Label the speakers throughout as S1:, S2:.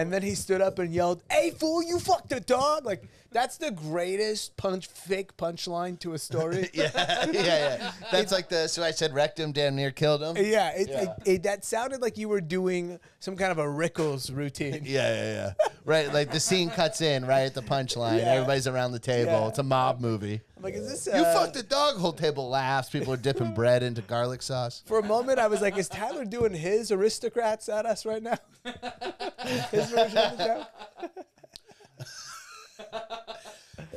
S1: and then he stood up and yelled, "Hey fool, you fucked a dog!" Like that's the greatest punch, fake punchline to a story.
S2: yeah, yeah, yeah. That's like the so I said rectum damn near killed him.
S1: Yeah, it,
S2: Yeah.
S1: It, it, that sounded like you were doing some kind of a Rickles routine.
S2: Yeah, yeah, yeah. Right, like the scene cuts in right at the punchline.
S1: Yeah.
S2: Everybody's around the table.
S1: Yeah.
S2: It's a mob movie.
S1: I'm like, is this?
S2: You
S1: uh,
S2: fucked a dog. Whole table laughs. People are dipping bread into garlic sauce.
S1: For a moment, I was like, is Tyler doing his aristocrats at us right now? his version of the joke.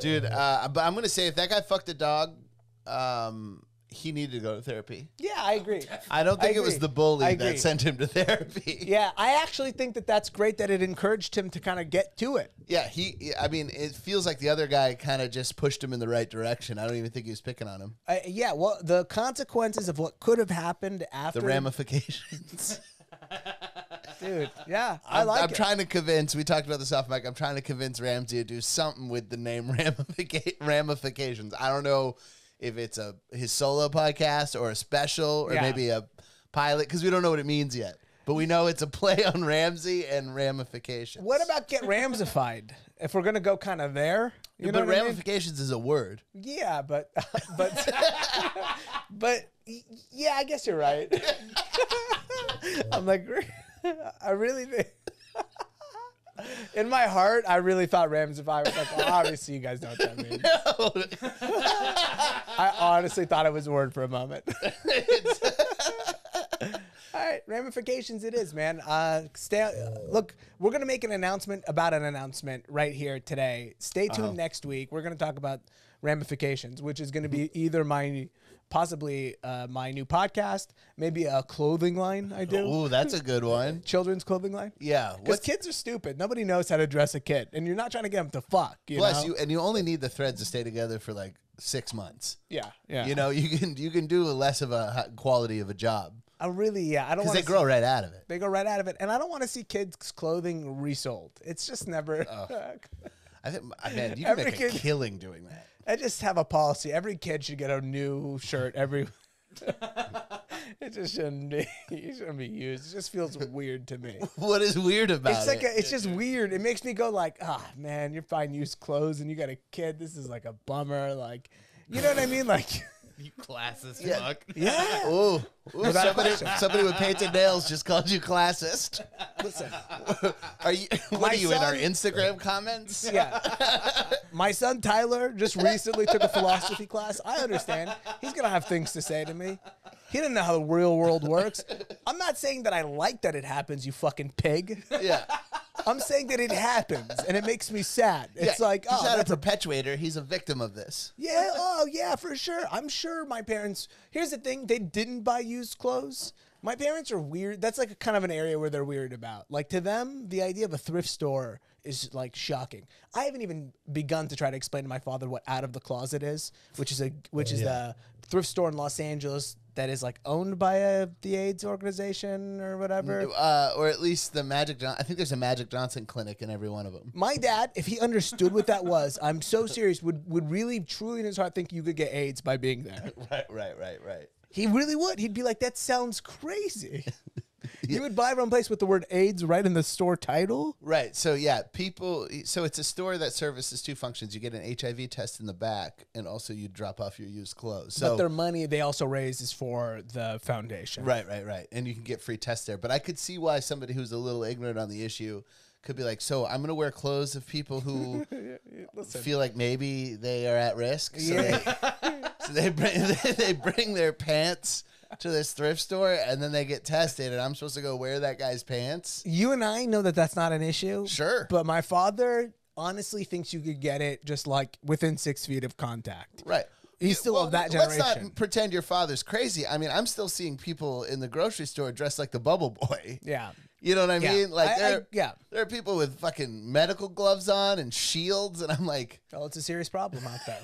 S2: Dude, uh, but I'm gonna say if that guy fucked a dog, um, he needed to go to therapy.
S1: Yeah, I agree.
S2: I don't think it was the bully that sent him to therapy.
S1: Yeah, I actually think that that's great that it encouraged him to kind of get to it.
S2: Yeah, he. I mean, it feels like the other guy kind of just pushed him in the right direction. I don't even think he was picking on him.
S1: Uh, yeah, well, the consequences of what could have happened after
S2: The ramifications.
S1: dude. Yeah, I
S2: I'm,
S1: like
S2: I'm
S1: it.
S2: trying to convince. We talked about this off mic. I'm trying to convince Ramsey to do something with the name ramifica- ramifications. I don't know if it's a his solo podcast or a special or
S1: Yeah.
S2: maybe a pilot because we don't know what it means yet. But we know it's a play on Ramsey and ramifications.
S1: What about get Ramsified? If we're gonna go kind of there, you know
S2: but
S1: what I mean?
S2: ramifications is a word.
S1: Yeah, but but but yeah, I guess you're right. I'm like, I really think. In my heart, I really thought Ramsify was like, well, obviously you guys know what that means. I honestly thought it was a word for a moment. All right, ramifications it is, man. Uh, stay. Look, we're gonna make an announcement about an announcement right here today. Stay tuned
S2: Uh-huh.
S1: next week. We're gonna talk about ramifications, which is gonna be either my, possibly uh, my new podcast, maybe a clothing line I do,
S2: Ooh, that's a good one.
S1: children's clothing line.
S2: Yeah.
S1: Because kids are stupid. Nobody knows how to dress a kid, and you're not trying to get them to fuck. You
S2: plus,
S1: know?
S2: you and you only need the threads to stay together for like six months.
S1: yeah, yeah.
S2: You know, you can you can do less of a quality of a job
S1: I really, yeah. I don't
S2: because they grow right out of it.
S1: They go right out of it, and I don't want to see kids' clothing resold. It's just never.
S2: I think, man, you can
S1: Every
S2: make a
S1: kid-
S2: killing doing that.
S1: I just have a policy. Every kid should get a new shirt every. it just shouldn't be. It shouldn't be used. It just feels weird to me.
S2: What is weird about
S1: It's like
S2: it?
S1: a, it's just weird. It makes me go like, ah, man, you're buying used clothes and you got a kid. This is like a bummer. Like, you know what I mean? Like,
S3: You classist
S2: Yeah.
S3: fuck.
S1: yeah.
S2: Ooh, ooh, somebody, somebody with painted nails just called you classist.
S1: Listen,
S2: Are you? What
S1: My
S2: are you in our Instagram comments?
S1: yeah. My son Tyler just recently took a philosophy class. I understand. He's gonna have things to say to me. He doesn't know how the real world works. I'm not saying that I like that it happens, you fucking pig.
S2: Yeah.
S1: I'm saying that it happens and it makes me sad. It's
S2: Yeah,
S1: like,
S2: he's
S1: oh,
S2: not a
S1: that's a
S2: perpetuator. He's a victim of this.
S1: yeah, oh yeah, for sure. I'm sure my parents. Here's the thing: they didn't buy used clothes. My parents are weird. That's like a kind of an area where they're weird about. Like to them, the idea of a thrift store is like shocking. I haven't even begun to try to explain to my father what out of the closet is, which is a which oh, is a thrift store in Los Angeles that is like owned by a, the AIDS organization or whatever.
S2: Uh, or at least the Magic John. I think there's a Magic Johnson clinic in every one of them.
S1: My dad, if he understood what that was, I'm so serious, would would really truly in his heart think you could get AIDS by being there.
S2: Right, right, right, right.
S1: He really would. He'd be like, "That sounds crazy." You would buy one place with the word AIDS right in the store title.
S2: Right. So yeah, people. So it's a store that services two functions. You get an HIV test in the back, and also you drop off your used clothes. So
S1: but their money they also raise is for the foundation.
S2: Right, right, right. And you can get free tests there. But I could see why somebody who's a little ignorant on the issue could be like, so I'm going to wear clothes of people who feel like maybe they are at risk. So,
S1: Yeah.
S2: they, so they, bring, they bring their pants to this thrift store and then they get tested and I'm supposed to go wear that guy's pants.
S1: You and I know that that's not an issue.
S2: Sure.
S1: But my father honestly thinks you could get it just like within six feet of contact.
S2: Right.
S1: He's still of that generation.
S2: Let's not pretend your father's crazy. I mean, I'm still seeing people in the grocery store dressed like the bubble boy.
S1: Yeah.
S2: You know what I
S1: Yeah.
S2: mean? Like
S1: I- I- yeah.
S2: there are people with fucking medical gloves on and shields, and I'm like,
S1: Oh, it's a serious problem out there.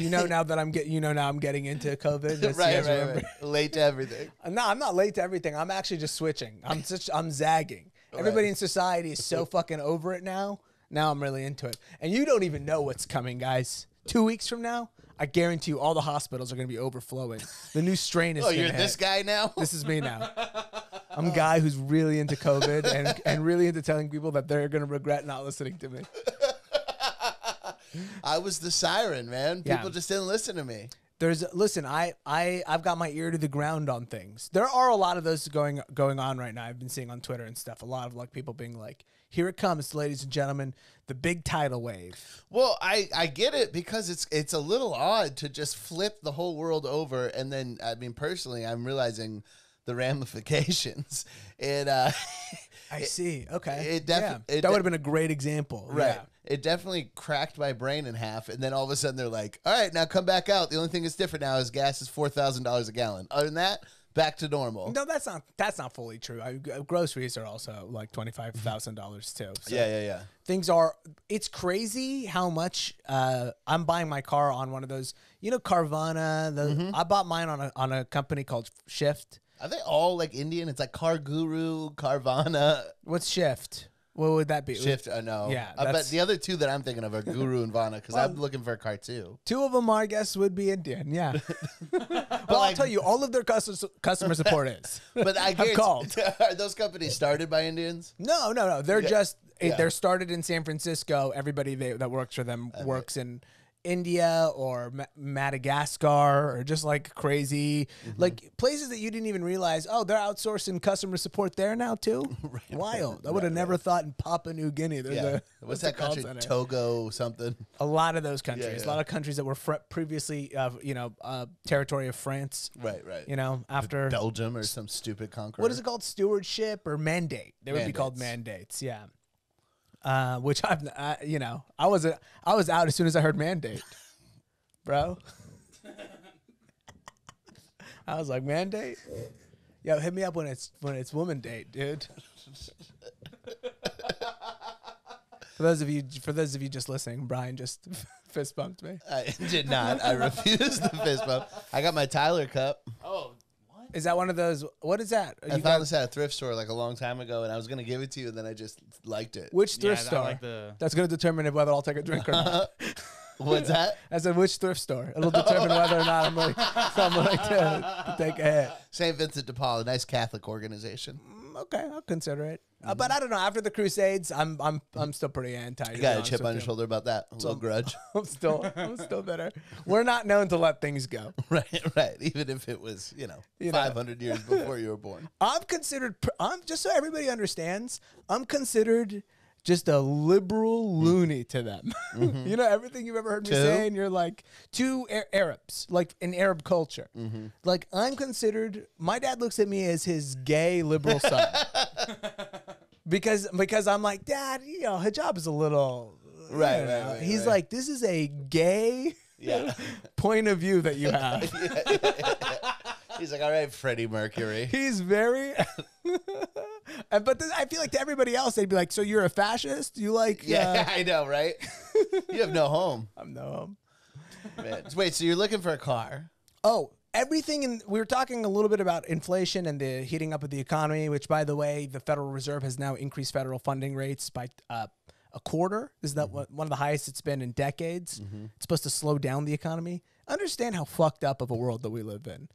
S1: You know now that I'm getting. You know now I'm getting into COVID.
S2: right, right, right, late to everything.
S1: No, I'm not late to everything. I'm actually just switching. I'm such I'm zagging. Everybody in society is so fucking over it now. Now I'm really into it. And you don't even know what's coming, guys. Two weeks from now, I guarantee you all the hospitals are gonna be overflowing. The new strain is
S2: Oh, you're
S1: hit.
S2: this guy now?
S1: This is me now. I'm a guy who's really into COVID and, and really into telling people that they're going to regret not listening to me.
S2: I was the siren, man.
S1: Yeah.
S2: People just didn't listen to me.
S1: There's listen, I I I've got my ear to the ground on things. There are a lot of those going going on right now. I've been seeing on Twitter and stuff. A lot of like people being like, "Here it comes, ladies and gentlemen, the big tidal wave."
S2: Well, I, I get it because it's it's a little odd to just flip the whole world over and then I mean personally I'm realizing the ramifications. It uh
S1: I see. Okay.
S2: it defi-
S1: yeah. that would have been a great example.
S2: right.
S1: Yeah.
S2: It definitely cracked my brain in half and then all of a sudden they're like, "All right, now come back out. The only thing that's different now is gas is $4,000 a gallon." Other than that, back to normal.
S1: No, that's not that's not fully true. I, groceries are also like twenty five thousand dollars too. So
S2: Yeah, yeah, yeah.
S1: things are. It's crazy how much uh, I'm buying my car on one of those. You know, Carvana. The
S2: Mm-hmm.
S1: I bought mine on a on a company called Shift.
S2: Are they all like Indian? It's like Car Guru, Carvana,
S1: What's Shift? What would that be?
S2: Shift. I know.
S1: Yeah,
S2: bet
S1: that's-
S2: the other two that I'm thinking of are Guru and Vana because I'm looking for a car too.
S1: Two of them, I guess, would be Indian. Yeah. well, I'll
S2: like-
S1: tell you, all of their customer customer support is.
S2: But I
S1: I've called.
S2: are those companies started by Indians?
S1: No, no, no. They're just eh,
S2: Yeah.
S1: they're started in San Francisco. Everybody they, that works for them works in India or Ma- Madagascar or just like crazy
S2: Mm-hmm.
S1: like places that you didn't even realize. Oh, they're outsourcing customer support there now too. Wild. I would have never thought in Papua New Guinea. There's
S2: Yeah.
S1: a
S2: What's that country?
S1: center.
S2: Togo something.
S1: a lot of those countries.
S2: Yeah,
S1: A lot of countries that were fr- previously, uh, you know, uh, territory of France.
S2: Right, right.
S1: You know, after
S2: Belgium or some stupid conqueror.
S1: what is it called? Stewardship or mandate? They would be called mandates. Yeah. Uh, which I've, uh, you know, I was a, I was out as soon as I heard mandate, bro. I was like mandate. Yo, hit me up when it's when it's woman date, dude. for those of you, for those of you just listening, Brian just fist bumped me.
S2: I did not. I refused the fist bump. I got my Tyler cup.
S3: Oh, what?
S1: Is that one of those? What is that?
S2: I
S1: You
S2: found
S1: got-
S2: this at a thrift store like a long time ago, and I was gonna give it to you, and then I just liked it.
S1: which
S3: Yeah,
S1: thrift
S3: that,
S1: store?
S3: like the-
S1: That's going to determine if whether I'll take a drink or not.
S2: What's that?
S1: I said which thrift store. It'll determine whether or not I'm like, so I'm like to, to take a hit.
S2: St. Vincent de Paul, a nice Catholic organization.
S1: Okay, I'll consider it. Uh, but I don't know. After the Crusades, I'm I'm I'm still pretty anti.
S2: You got a chip on your shoulder about that. A little grudge.
S1: I'm still I'm still bitter. We're not known to let things go.
S2: right, right. Even if it was, you know,
S1: You know.
S2: 500 years before you were born.
S1: I'm considered. I'm just so everybody understands. I'm considered just a liberal mm. loony to them. Mm-hmm. you know everything you've ever heard me say, and you're like two Ar- Arabs, like in Arab culture. Mm-hmm. Like I'm considered. My dad looks at me as his gay liberal son. Because because I'm like, Dad, you know, hijab is a little
S2: Right, right,
S1: know."
S2: right,
S1: He's
S2: right.
S1: like, this is a gay
S2: Yeah.
S1: point of view that you have.
S2: He's like, all right, Freddie Mercury.
S1: He's very, And- but this, I feel like to everybody else, they'd be like, "So you're a fascist? You like?"
S2: Yeah,
S1: uh,
S2: I know, right? you have no home.
S1: I'm no. home.
S2: Man. Wait, so you're looking for a car?
S1: Oh, everything in we were talking a little bit about inflation and the heating up of the economy, which by the way, the Federal Reserve has now increased federal funding rates by uh, a quarter. Is that one one of the highest it's been in decades? It's supposed to slow down the economy. Understand how fucked up of a world that we live in.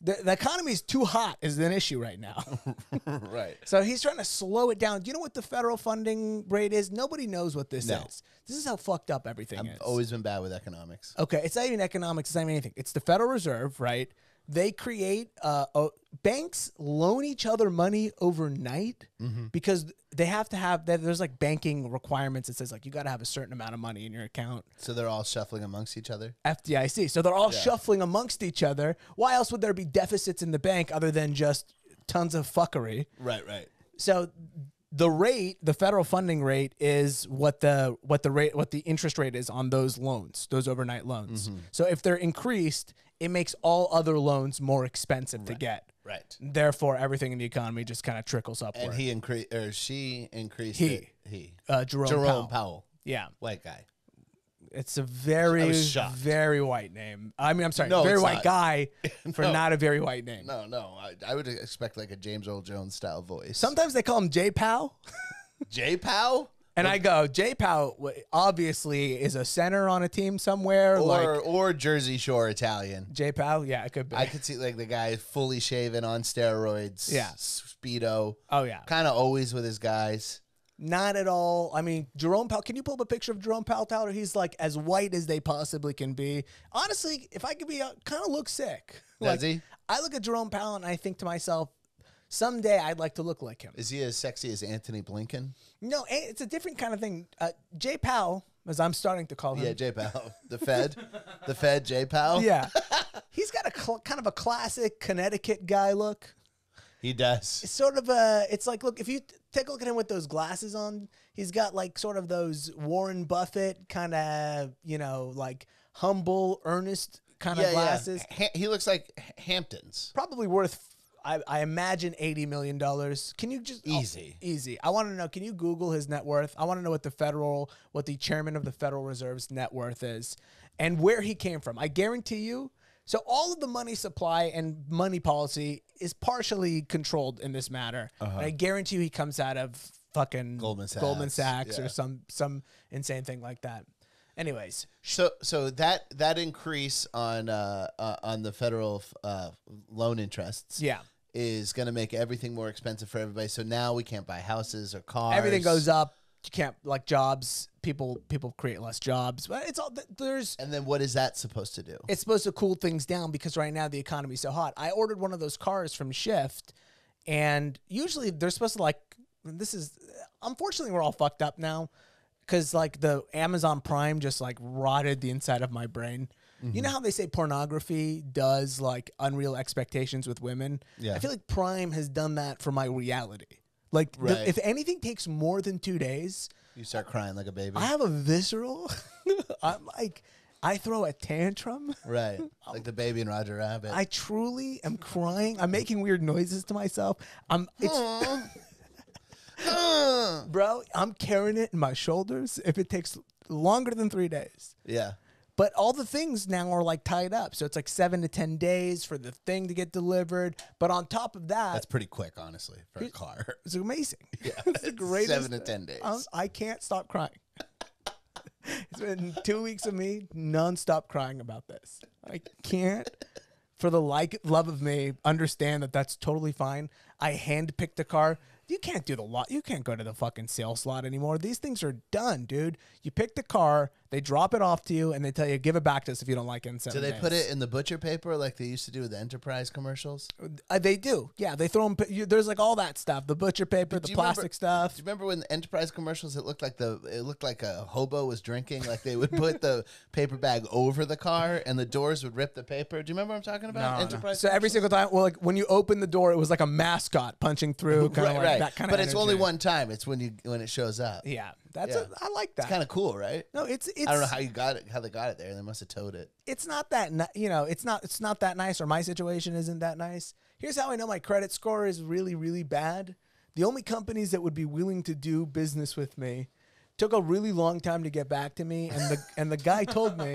S1: The, the economy is too hot is an issue right now.
S2: right.
S1: so he's trying to slow it down. Do you know what the federal funding rate is? Nobody knows what this
S2: No.
S1: is. This is how fucked up everything is.
S2: I've always been bad with economics.
S1: Okay, it's not even economics. It's not even anything. It's the Federal Reserve, right? They create uh, banks loan each other money overnight because they have to have. there- There's like banking requirements that says like you got to have a certain amount of money in your account.
S2: So they're all shuffling amongst each other.
S1: FDIC. So they're all shuffling amongst each other. Why else would there be deficits in the bank other than just tons of fuckery?
S2: Right, right.
S1: so the rate the federal funding rate is what the what the rate what the interest rate is on those loans those overnight loans so if they're increased it makes all other loans more expensive to get
S2: Right.
S1: therefore everything in the economy just kind of trickles upward
S2: And he increased, or she increased
S1: He.
S2: it. He.
S1: uh, jerome,
S2: Jerome
S1: powell.
S2: Powell.
S1: yeah
S2: White guy.
S1: It's a very very white name i mean i'm sorry
S2: No,
S1: very white
S2: not.
S1: guy for
S2: No.
S1: not a very white name
S2: No, no. I, I would expect like a James Earl Jones style voice.
S1: sometimes they call him J Pow.
S2: J Pow?
S1: And I go, J Pow obviously is a center on a team somewhere.
S2: or
S1: like
S2: or Jersey Shore Italian.
S1: J Pow, yeah, it could be.
S2: I could see like the guy fully shaven on steroids.
S1: Yeah.
S2: speedo.
S1: oh yeah,
S2: Kind of always with his guys.
S1: Not at all. I mean, Jerome Powell. Can you pull up a picture of Jerome Powell, Tyler? He's like as white as they possibly can be. Honestly, if I could be, kind of look sick.
S2: Does he?
S1: I look at Jerome Powell and I think to myself, someday I'd like to look like him.
S2: Is he as sexy as Antony Blinken?
S1: No, it's a different kind of thing. Uh, Jay Powell, as I'm starting to call him.
S2: Yeah, J Powell, the Fed, the Fed, J Powell.
S1: Yeah. He's got a kind of a classic Connecticut guy look.
S2: he does.
S1: It's sort of a, it's like, look, if you take a look at him with those glasses on, he's got like sort of those Warren Buffett kind of, you know, like humble, earnest kind
S2: Yeah,
S1: of glasses.
S2: yeah. Ha- he looks like Hamptons.
S1: Probably worth, I, I imagine, $80 million. Can you just, oh,
S2: Easy.
S1: easy. I want to know, can you Google his net worth? I want to know what the federal, what the chairman of the Federal Reserve's net worth is and where he came from. I guarantee you. So all of the money supply and money policy is partially controlled in this matter. And I guarantee you he comes out of fucking
S2: Uh-huh. Goldman
S1: Goldman
S2: Sachs,
S1: Sachs
S2: yeah.
S1: or some some insane thing like that. Anyways,
S2: So, so that that increase on uh, uh on the federal uh, loan interests,
S1: yeah.
S2: is going to make everything more expensive for everybody. So now we can't buy houses or cars.
S1: Everything goes up. You can't like jobs. People people create less jobs. But it's all there's
S2: And then what is that supposed to do?
S1: it's supposed to cool things down because right now the economy's so hot. I ordered one of those cars from Shift, and usually they're supposed to like. This is unfortunately we're all fucked up now because like the Amazon Prime just like rotted the inside of my brain. You
S2: Mm-hmm.
S1: know how they say pornography does like unreal expectations with women?
S2: Yeah.
S1: I feel like Prime has done that for my reality. Like the- if anything takes more than two days,
S2: You start crying like a baby.
S1: I have a visceral. I'm like, I throw a tantrum.
S2: right. Like the baby in Roger Rabbit.
S1: I truly am crying. I'm making weird noises to myself. I'm it's bro, I'm carrying it in my shoulders if it takes longer than 3 days.
S2: yeah.
S1: But all the things now are like tied up. So it's like 7 to 10 days for the thing to get delivered, but on top of that,
S2: That's pretty quick, honestly, for a car.
S1: it's amazing.
S2: Yeah.
S1: it's the greatest.
S2: Seven to 10 days.
S1: I'm- I can't stop crying. it's been two weeks of me nonstop crying about this. I can't, for the like love of me, understand that that's totally fine. I handpicked the car. You can't do the lot. You can't go to the fucking sales slot anymore. These things are done, dude. You pick the car, they drop it off to you, and they tell you give it back to us if you don't like it. In
S2: Do they
S1: days.
S2: put it in the butcher paper like they used to do with the Enterprise commercials?
S1: Uh, they do. Yeah, they throw them. You, there's like all that stuff: the butcher paper, the
S2: you remember-
S1: plastic stuff.
S2: Do you remember when the Enterprise commercials? It looked like the it looked like a hobo was drinking. Like they would put the paper bag over the car, and the doors would rip the paper. Do you remember what I'm talking about?
S1: No, no. So every single time, well, like when you open the door, it was like a mascot punching through, kind of
S2: right,
S1: like
S2: right.
S1: that kind of.
S2: but it's only one time. It's when you when it shows up.
S1: Yeah, that's
S2: Yeah.
S1: A, I like that.
S2: It's kind of cool, right?
S1: no, it's it's
S2: I don't know how you got it, how they got it there. They must have towed it.
S1: it's not that you know it's not it's not that nice or my situation isn't that nice. Here's how I know my credit score is really really bad. The only companies that would be willing to do business with me took a really long time to get back to me, and the and the guy told me.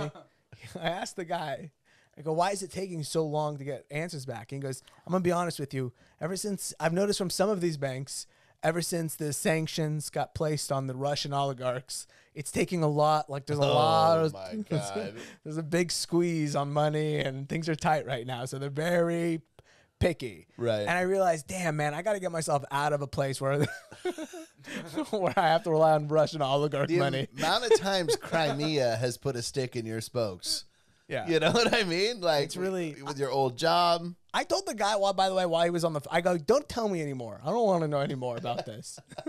S1: I asked the guy. I go, why is it taking so long to get answers back? And he goes, I'm gonna be honest with you. Ever since I've noticed from some of these banks, ever since the sanctions got placed on the Russian oligarchs, it's taking a lot. Like there's a oh lot of
S2: Oh my God.
S1: there's a big squeeze on money and things are tight right now. So they're very picky.
S2: Right.
S1: And I realized, damn man, I got to get myself out of a place where where I have to rely on Russian oligarch
S2: The
S1: money.
S2: amount of times Crimea has put a stick in your spokes.
S1: Yeah.
S2: You know what I mean? Like
S1: It's really-
S2: with your old job.
S1: I told the guy, while by the way, while he was on the, I go, don't tell me anymore. I don't want to know anymore about this.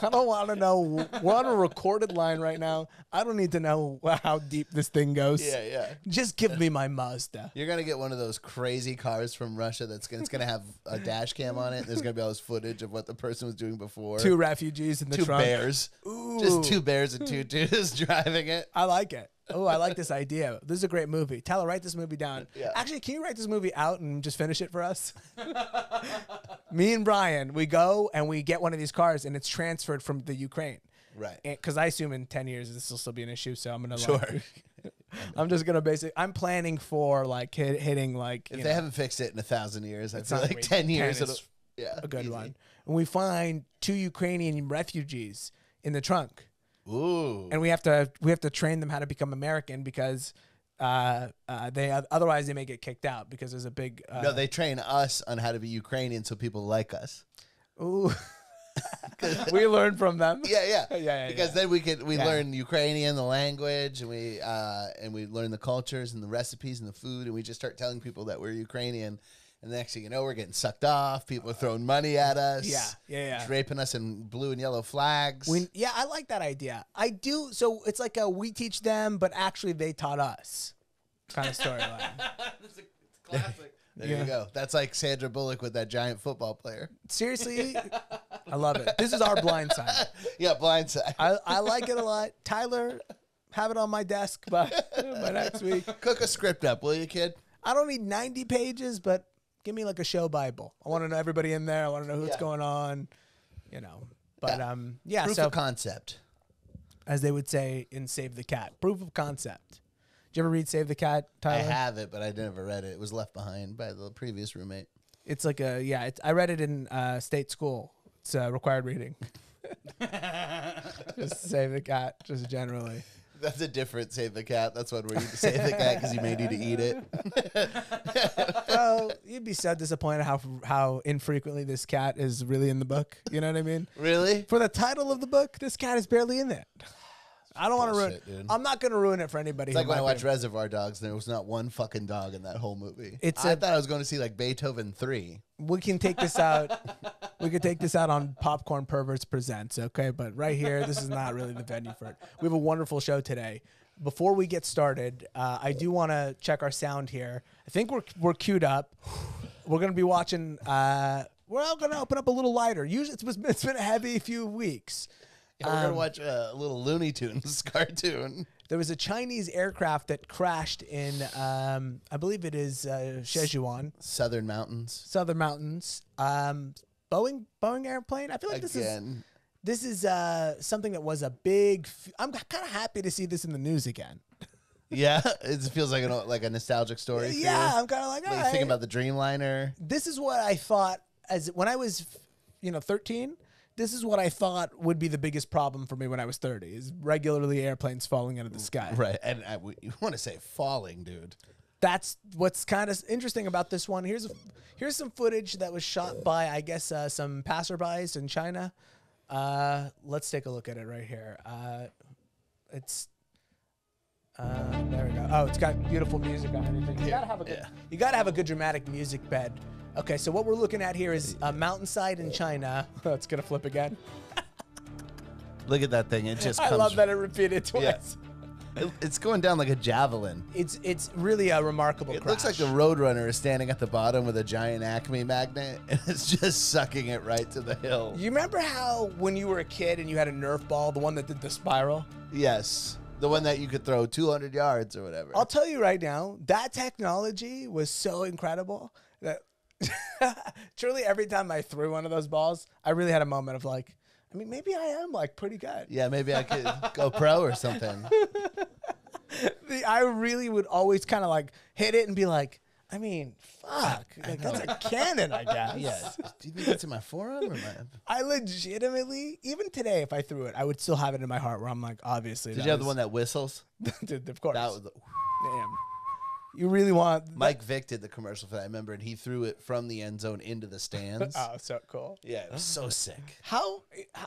S1: I don't want to know. We're on a recorded line right now. I don't need to know how deep this thing goes.
S2: Yeah, yeah.
S1: Just give me my Mazda.
S2: You're gonna get one of those crazy cars from Russia that's gonna, it's gonna have a dash cam on it. There's gonna be all this footage of what the person was doing before.
S1: Two refugees in the
S2: Two
S1: trunk.
S2: bears,
S1: Ooh.
S2: just two bears and two dudes driving it.
S1: I like it. Oh, I like this idea. This is a great movie. Tyler, write this movie down.
S2: Yeah.
S1: Actually, can you write this movie out and just finish it for us? Me and Brian, we go and we get one of these cars, and it's transferred from the Ukraine.
S2: Right.
S1: Because I assume in ten years this will still be an issue, so I'm gonna.
S2: Sure.
S1: Like, I'm just gonna basically. I'm planning for like hit, hitting like.
S2: If they
S1: know,
S2: haven't fixed it in a thousand years, I feel
S1: not
S2: like ten years.
S1: 10
S2: it'll, yeah,
S1: a good
S2: easy.
S1: one. And we find two Ukrainian refugees in the trunk.
S2: Ooh.
S1: and we have to we have to train them how to become American because uh, uh, they otherwise they may get kicked out because there's a big uh,
S2: no, they train us on how to be Ukrainian so people like us.
S1: ooh. we learn from them.
S2: Yeah, yeah,
S1: Yeah, yeah,
S2: Because
S1: yeah.
S2: then we could we
S1: Yeah.
S2: learn Ukrainian, the language, and we uh, and we learn the cultures and the recipes and the food, and we just start telling people that we're Ukrainian. And the next thing you know, we're getting sucked off. People are throwing money at us.
S1: Yeah, yeah, yeah.
S2: Draping us in blue and yellow flags.
S1: We, yeah, I like that idea. I do. So it's like a we teach them, but actually they taught us kind of storyline.
S3: That's a classic.
S2: there
S1: yeah.
S2: you go. That's like Sandra Bullock with that giant football player.
S1: Seriously, I love it. This is our blind side.
S2: Yeah, blindside.
S1: I, I like it a lot. Tyler, have it on my desk by, by next week.
S2: Cook a script up, will you, kid?
S1: I don't need 90 pages, but give me like a show Bible. I want to know everybody in there. I want to know what's
S2: Yeah.
S1: going on, you know. But
S2: Yeah.
S1: um, yeah.
S2: Proof
S1: so
S2: of concept.
S1: as they would say in Save the Cat, proof of concept. Did you ever read Save the Cat, Tyler?
S2: I have it, but I never read it. It was left behind by the previous roommate.
S1: It's like a yeah. It's, I read it in uh, state school. It's uh, required reading. just save the cat, just generally.
S2: That's a different save the cat. That's one where you save the cat because you may need to eat it.
S1: Well, you'd be so disappointed how how infrequently this cat is really in the book. You know what I mean?
S2: Really?
S1: For the title of the book, this cat is barely in it. I don't want to ruin.
S2: Dude.
S1: I'm not going to ruin it for anybody.
S2: It's like when I watched Reservoir Dogs, there was not one fucking dog in that whole movie.
S1: It's
S2: I
S1: a-
S2: thought I was going to see like Beethoven three.
S1: we can take this out. we could take this out on Popcorn Perverts Presents, okay? But right here, this is not really the venue for it. We have a wonderful show today. Before we get started, uh, I do want to check our sound here. I think we're we're queued up. We're gonna be watching. Uh, we're all gonna open up a little lighter. Usually, it's been, it's been a heavy few weeks.
S2: Yeah, we're gonna
S1: Um,
S2: watch a little Looney Tunes cartoon.
S1: There was a Chinese aircraft that crashed in, um, I believe it is uh,
S2: Southern Mountains
S1: Southern Mountains. Um, Boeing Boeing airplane. I feel like this is this is uh, something that was a big. F- I'm kind of happy to see this in the news again.
S2: yeah, it feels like an like a nostalgic story.
S1: yeah. I'm kind of like,
S2: Like
S1: right.
S2: think about the Dreamliner.
S1: this is what I thought as when I was, you know, 13. This is what I thought would be the biggest problem for me when I was 30 is regularly airplanes falling out of the sky.
S2: Right, and I, you want to say falling, dude.
S1: That's what's kind of interesting about this one. Here's a, here's some footage that was shot by I guess uh, some passerbys in China. Uh, let's take a look at it right here. Uh, it's uh, there we go. Oh, it's got beautiful music on it. You gotta have a good,
S2: yeah.
S1: you gotta have a good dramatic music bed. Okay, so what we're looking at here is a mountainside in China. Oh, it's gonna flip again.
S2: Look at that thing. It just
S1: I
S2: comes.
S1: love that it repeated twice.
S2: Yeah. It- it's going down like a javelin.
S1: It's it's really a remarkable.
S2: It looks like the. Roadrunner is standing at the bottom with a giant Acme magnet, and it's just sucking it right to the hill.
S1: You remember how when you were a kid and you had a Nerf ball, the one that did the spiral?
S2: Yes, the one that you could throw 200 yards or whatever.
S1: I'll tell you right now, that technology was so incredible that truly every time I threw one of those balls, I really had a moment of like, I mean, maybe I am like pretty good.
S2: yeah, maybe I could go pro or something.
S1: The, I really would always kind of like hit it and be like, I mean, fuck, like, that's a cannon, I guess.
S2: Yeah. Do you think that's in my forearm or my?
S1: I legitimately, even today, if I threw it, I would still have it in my heart where I'm like, obviously.
S2: Did you have the one that whistles?
S1: Dude, of course.
S2: That was
S1: Damn. You really want
S2: Mike Vick did the commercial for that. I remember, and he threw it from the end zone into the stands.
S1: Oh, so cool.
S2: Yeah, it was so sick.
S1: How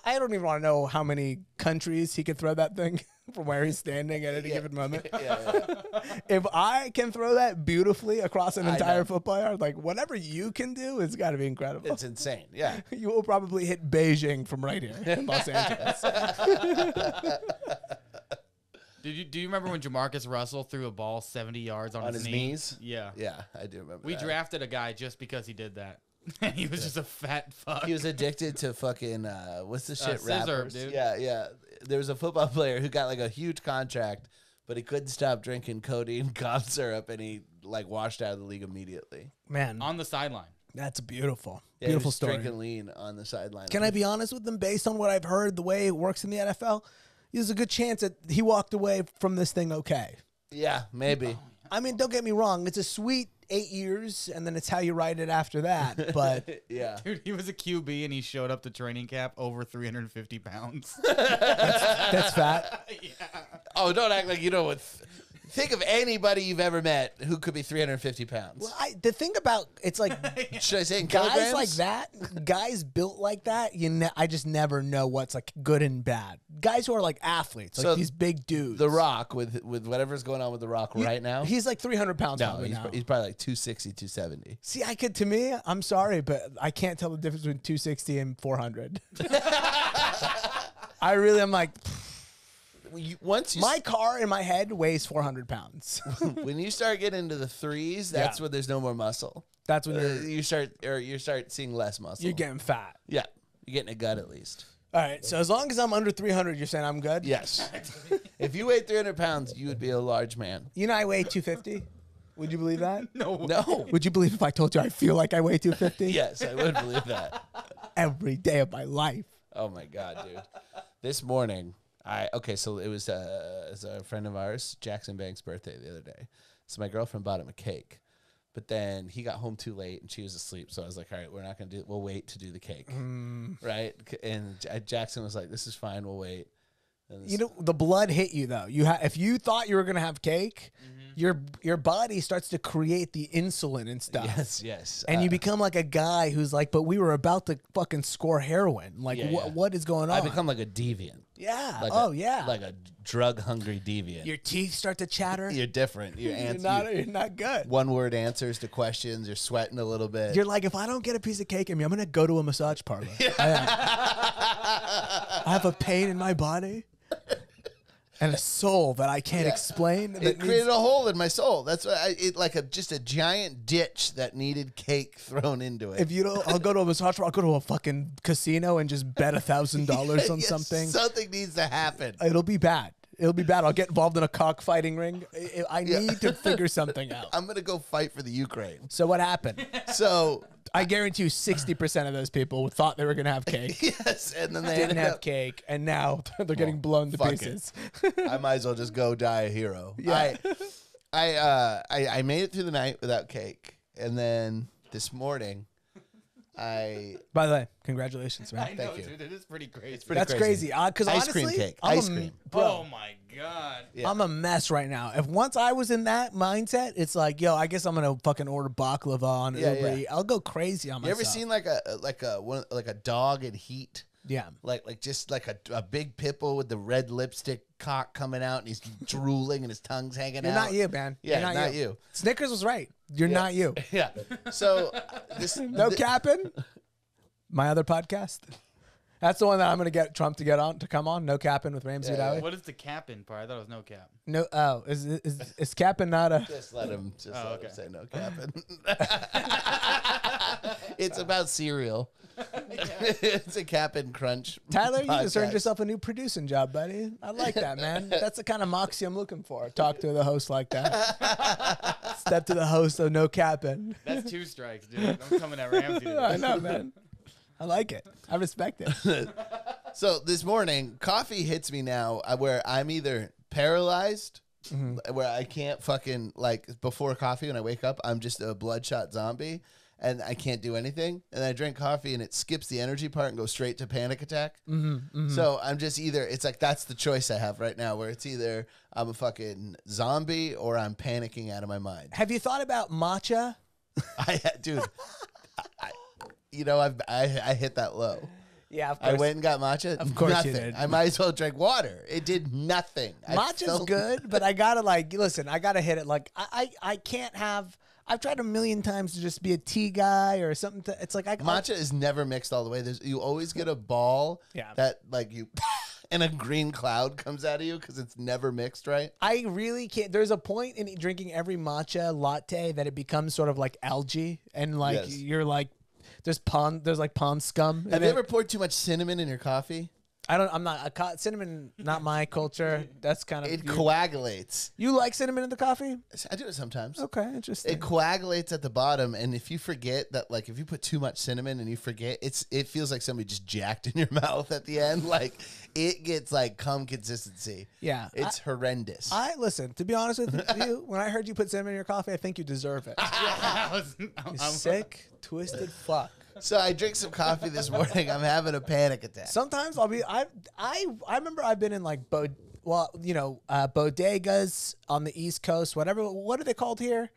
S1: I don't even want to know how many countries he could throw that thing from where he's standing at any given moment.
S2: Yeah, yeah.
S1: If I can throw that beautifully across an entire football yard, like whatever you can do, it's got to be incredible.
S2: it's insane. Yeah.
S1: you will probably hit Beijing from right here in Los Angeles.
S3: Did you do you remember when Jamarcus Russell threw a ball 70 yards on,
S2: On his
S3: knee?
S2: knees?
S3: Yeah.
S2: Yeah, I do remember.
S3: We
S2: that.
S3: drafted a guy just because he did that. And he was just a fat fuck.
S2: He was addicted to fucking uh, what's the shit
S3: scissor,
S2: rappers?
S3: dude.
S2: Yeah, yeah. There was a football player who got like a huge contract, but he couldn't stop drinking codeine cough syrup, and he like washed out of the league immediately.
S1: Man,
S3: on the sideline.
S1: that's beautiful.
S2: Yeah,
S1: beautiful story.
S2: Drinking lean on the sideline.
S1: Can I be honest with them? Based on what I've heard, the way it works in the NFL, there's a good chance that he walked away from this thing okay.
S2: Yeah, maybe.
S1: Oh, I mean, don't get me wrong. It's a sweet eight years, and then it's how you write it after that. But
S2: yeah.
S3: Dude, he was a QB and he showed up to training camp over 350 pounds.
S1: that's fat.
S2: Oh, don't act like you know what. Think of anybody you've ever met who could be 350 pounds.
S1: Well, I, the thing about it's like
S2: Should I say in
S1: guys
S2: kilograms?
S1: like that, guys built like that. You, ne- I just never know what's like good and bad. Guys who are like athletes, like
S2: So
S1: these big dudes.
S2: The Rock with with whatever's going on with The Rock right now.
S1: He's like 300 pounds
S2: no,
S1: probably
S2: he's,
S1: now.
S2: pro- he's probably like 260, 270.
S1: See, I could. To me, I'm sorry, but I can't tell the difference between 260 and 400. I really I'm like,
S2: You, once you
S1: my car in my head weighs 400 pounds.
S2: when you start getting into the threes, that's
S1: Yeah.
S2: when there's no more muscle.
S1: That's when
S2: Uh,
S1: you're
S2: start or you start seeing less muscle.
S1: you're getting fat.
S2: yeah, you're getting a gut at least.
S1: All right, so as long as I'm under 300, you're saying I'm good.
S2: Yes. if you weigh 300 pounds, you would be a large man.
S1: You know I weigh 250. Would you believe that?
S3: no.
S2: No.
S1: Would you believe if I told you I feel like I weigh 250
S2: yes, I would believe that.
S1: every day of my life?
S2: Oh my god, dude! This morning, I okay. So it was uh, it was a friend of ours, Jackson Banks' birthday the other day. So my girlfriend bought him a cake, but then he got home too late and she was asleep. So I was like, all right, we're not gonna do. We'll wait to do the cake, right? And J- Jackson was like, this is fine. We'll wait.
S1: You know the blood hit you though. You ha- if you thought you were gonna have cake, your your body starts to create the insulin and stuff.
S2: yes, yes.
S1: And
S2: Uh,
S1: you become like a guy who's like, but we were about to fucking score heroin. Like,
S2: Yeah,
S1: what
S2: yeah.
S1: what is going on?
S2: I become like a deviant.
S1: Yeah.
S2: Like
S1: oh
S2: a,
S1: yeah.
S2: like a oh, drug hungry deviant.
S1: your teeth start to chatter.
S2: You're different. You're,
S1: You're not.
S2: you-
S1: You're not good.
S2: one word answers to questions. You're sweating a little bit.
S1: You're like, if I don't get a piece of cake in me, I'm gonna go to a massage parlor. I. I have a pain in my body and a soul that I can't explain. That
S2: it
S1: needs-
S2: created a hole in my soul. That's why I, it like a just a giant ditch that needed cake thrown into it.
S1: if you don't, I'll go to a massage. I'll go to a fucking casino and just bet a thousand dollars on
S2: Yes,
S1: something.
S2: Something needs to happen.
S1: It'll be bad. It'll be bad. I'll get involved in a cockfighting ring. I, I need to figure something out.
S2: I'm gonna go fight for the Ukraine.
S1: So what happened?
S2: So
S1: I guarantee you, sixty percent of those people thought they were gonna have cake,
S2: yes, and then they
S1: didn't have
S2: up.
S1: cake, and now they're getting blown to pieces.
S2: I might as well just go die a hero.
S1: Yeah.
S2: I, I, uh, I, I made it through the night without cake, and then this morning, I
S1: By the way, congratulations, man.
S3: I know,
S2: Thank you.
S3: dude. It is pretty crazy.
S2: pretty
S1: That's
S2: crazy.
S1: crazy. Uh, because
S2: Ice
S1: honestly,
S2: cream cake.
S1: I'm
S2: Ice
S1: a,
S2: cream.
S1: Bro,
S3: Oh my god.
S2: Yeah.
S1: I'm a mess right now. If once I was in that mindset, it's like, yo, I guess I'm gonna fucking order baklava on
S2: Yeah,
S1: Uber.
S2: yeah.
S1: Eats. I'll go crazy on
S2: You
S1: myself.
S2: ever seen like a like a one like a dog in heat?
S1: Yeah.
S2: Like like just like a, a big pitbull with the red lipstick cock coming out and he's drooling and his tongue's hanging
S1: You're
S2: out.
S1: not you, man.
S2: Yeah,
S1: You're not,
S2: not
S1: you.
S2: you.
S1: Snickers was right. You're not you.
S2: Yeah. So this
S1: No
S2: th-
S1: capping. My other podcast. That's the one that I'm gonna get Trump to get on to come on. No capping with Ramsey
S2: Yeah,
S1: Dowie.
S3: What is the cap in part? I thought it was no cap.
S1: No. Oh, is is is capping not a?
S2: Just let him. Just
S3: Oh,
S2: let him say no capping. it's about cereal. It's a Cap'n Crunch.
S1: Tyler, you just earned yourself a new producing job, buddy. I like that, man. That's the kind of moxie I'm looking for. Talk to the host like that. Step to the host of no capping.
S3: That's two strikes, dude. I'm coming at Ramsey.
S1: I know, man. I like it. I respect it.
S2: So this morning, coffee hits me now uh, where I'm either paralyzed,
S1: Mm-hmm.
S2: where I can't fucking like before coffee when I wake up, I'm just a bloodshot zombie and I can't do anything. And I drink coffee and it skips the energy part and goes straight to panic attack.
S1: Mm-hmm,
S2: So I'm just either it's like that's the choice I have right now, where it's either I'm a fucking zombie or I'm panicking out of my mind.
S1: Have you thought about matcha?
S2: I dude, I, you know I've I, I hit that low.
S1: Yeah, of
S2: I went and got matcha.
S1: Of course you
S2: nothing.
S1: did.
S2: I might as well drink water. It did nothing.
S1: Matcha's
S2: felt-
S1: good, but I gotta like listen. I gotta hit it. Like I, I, I can't have. I've tried a million times to just be a tea guy or something. To, it's like I
S2: Matcha is never mixed all the way. There's you always get a ball
S1: Yeah.
S2: that like you and a green cloud comes out of you because it's never mixed right.
S1: I really can't. There's a point in drinking every matcha latte that it becomes sort of like algae, and like
S2: Yes.
S1: you're like, there's pond, there's like pond scum.
S2: Have you
S1: it.
S2: ever poured too much cinnamon in your coffee?
S1: I don't. I'm not a co- cinnamon. Not my culture. That's kind of
S2: It
S1: you,
S2: coagulates.
S1: you like cinnamon in the coffee.
S2: I do it sometimes.
S1: Okay, interesting.
S2: It coagulates at the bottom, and if you forget that, like if you put too much cinnamon and you forget, it's it feels like somebody just jacked in your mouth at the end. Like it gets like cum consistency.
S1: yeah,
S2: It's horrendous.
S1: I, I listen. To be honest with you, when I heard you put cinnamon in your coffee, I think you deserve it.
S3: I was-
S1: You
S3: I'm-
S1: sick, twisted fuck.
S2: So I drink some coffee this morning. I'm having a panic attack.
S1: Sometimes I'll be. I I I remember I've been in like bod. Well, you know, uh, bodegas on the East Coast. Whatever. What are they called here?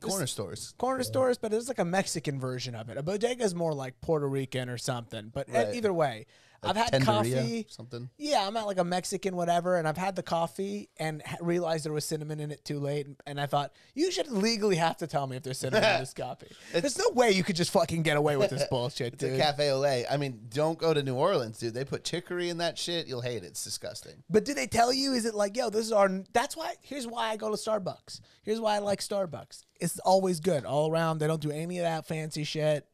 S2: Corner stores.
S1: corner stores, but it's like a Mexican version of it. A bodega is more like Puerto Rican or something. But e-
S2: Right.
S1: either way, I've had coffee.
S2: something.
S1: Yeah, I'm at like a Mexican whatever, and I've had the coffee and ha- realized there was cinnamon in it too late, and, and I thought you should legally have to tell me if there's cinnamon in this coffee. There's no way you could just fucking get away with this bullshit,
S2: It's a
S1: dude.
S2: cafe au lait. I mean, don't go to New Orleans, dude. They put chicory in that shit. You'll hate it. It's disgusting.
S1: But do they tell you? Is it like, yo, this is our? That's why. Here's why I go to Starbucks. Here's why I like Starbucks. It's always good all around. They don't do any of that fancy shit.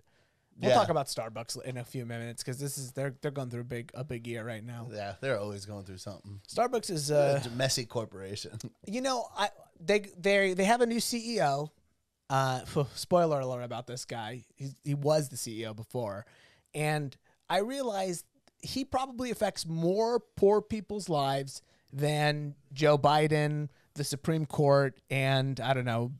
S1: We'll
S2: Yeah.
S1: talk about Starbucks in a few minutes because this is they're they're going through a big a big year right now.
S2: Yeah, they're always going through something.
S1: Starbucks is uh,
S2: a messy corporation.
S1: you know, I they they they have a new CEO. Uh, spoiler alert about this guy. He he was the CEO before, and I realized he probably affects more poor people's lives than Joe Biden, the Supreme Court, and I don't know.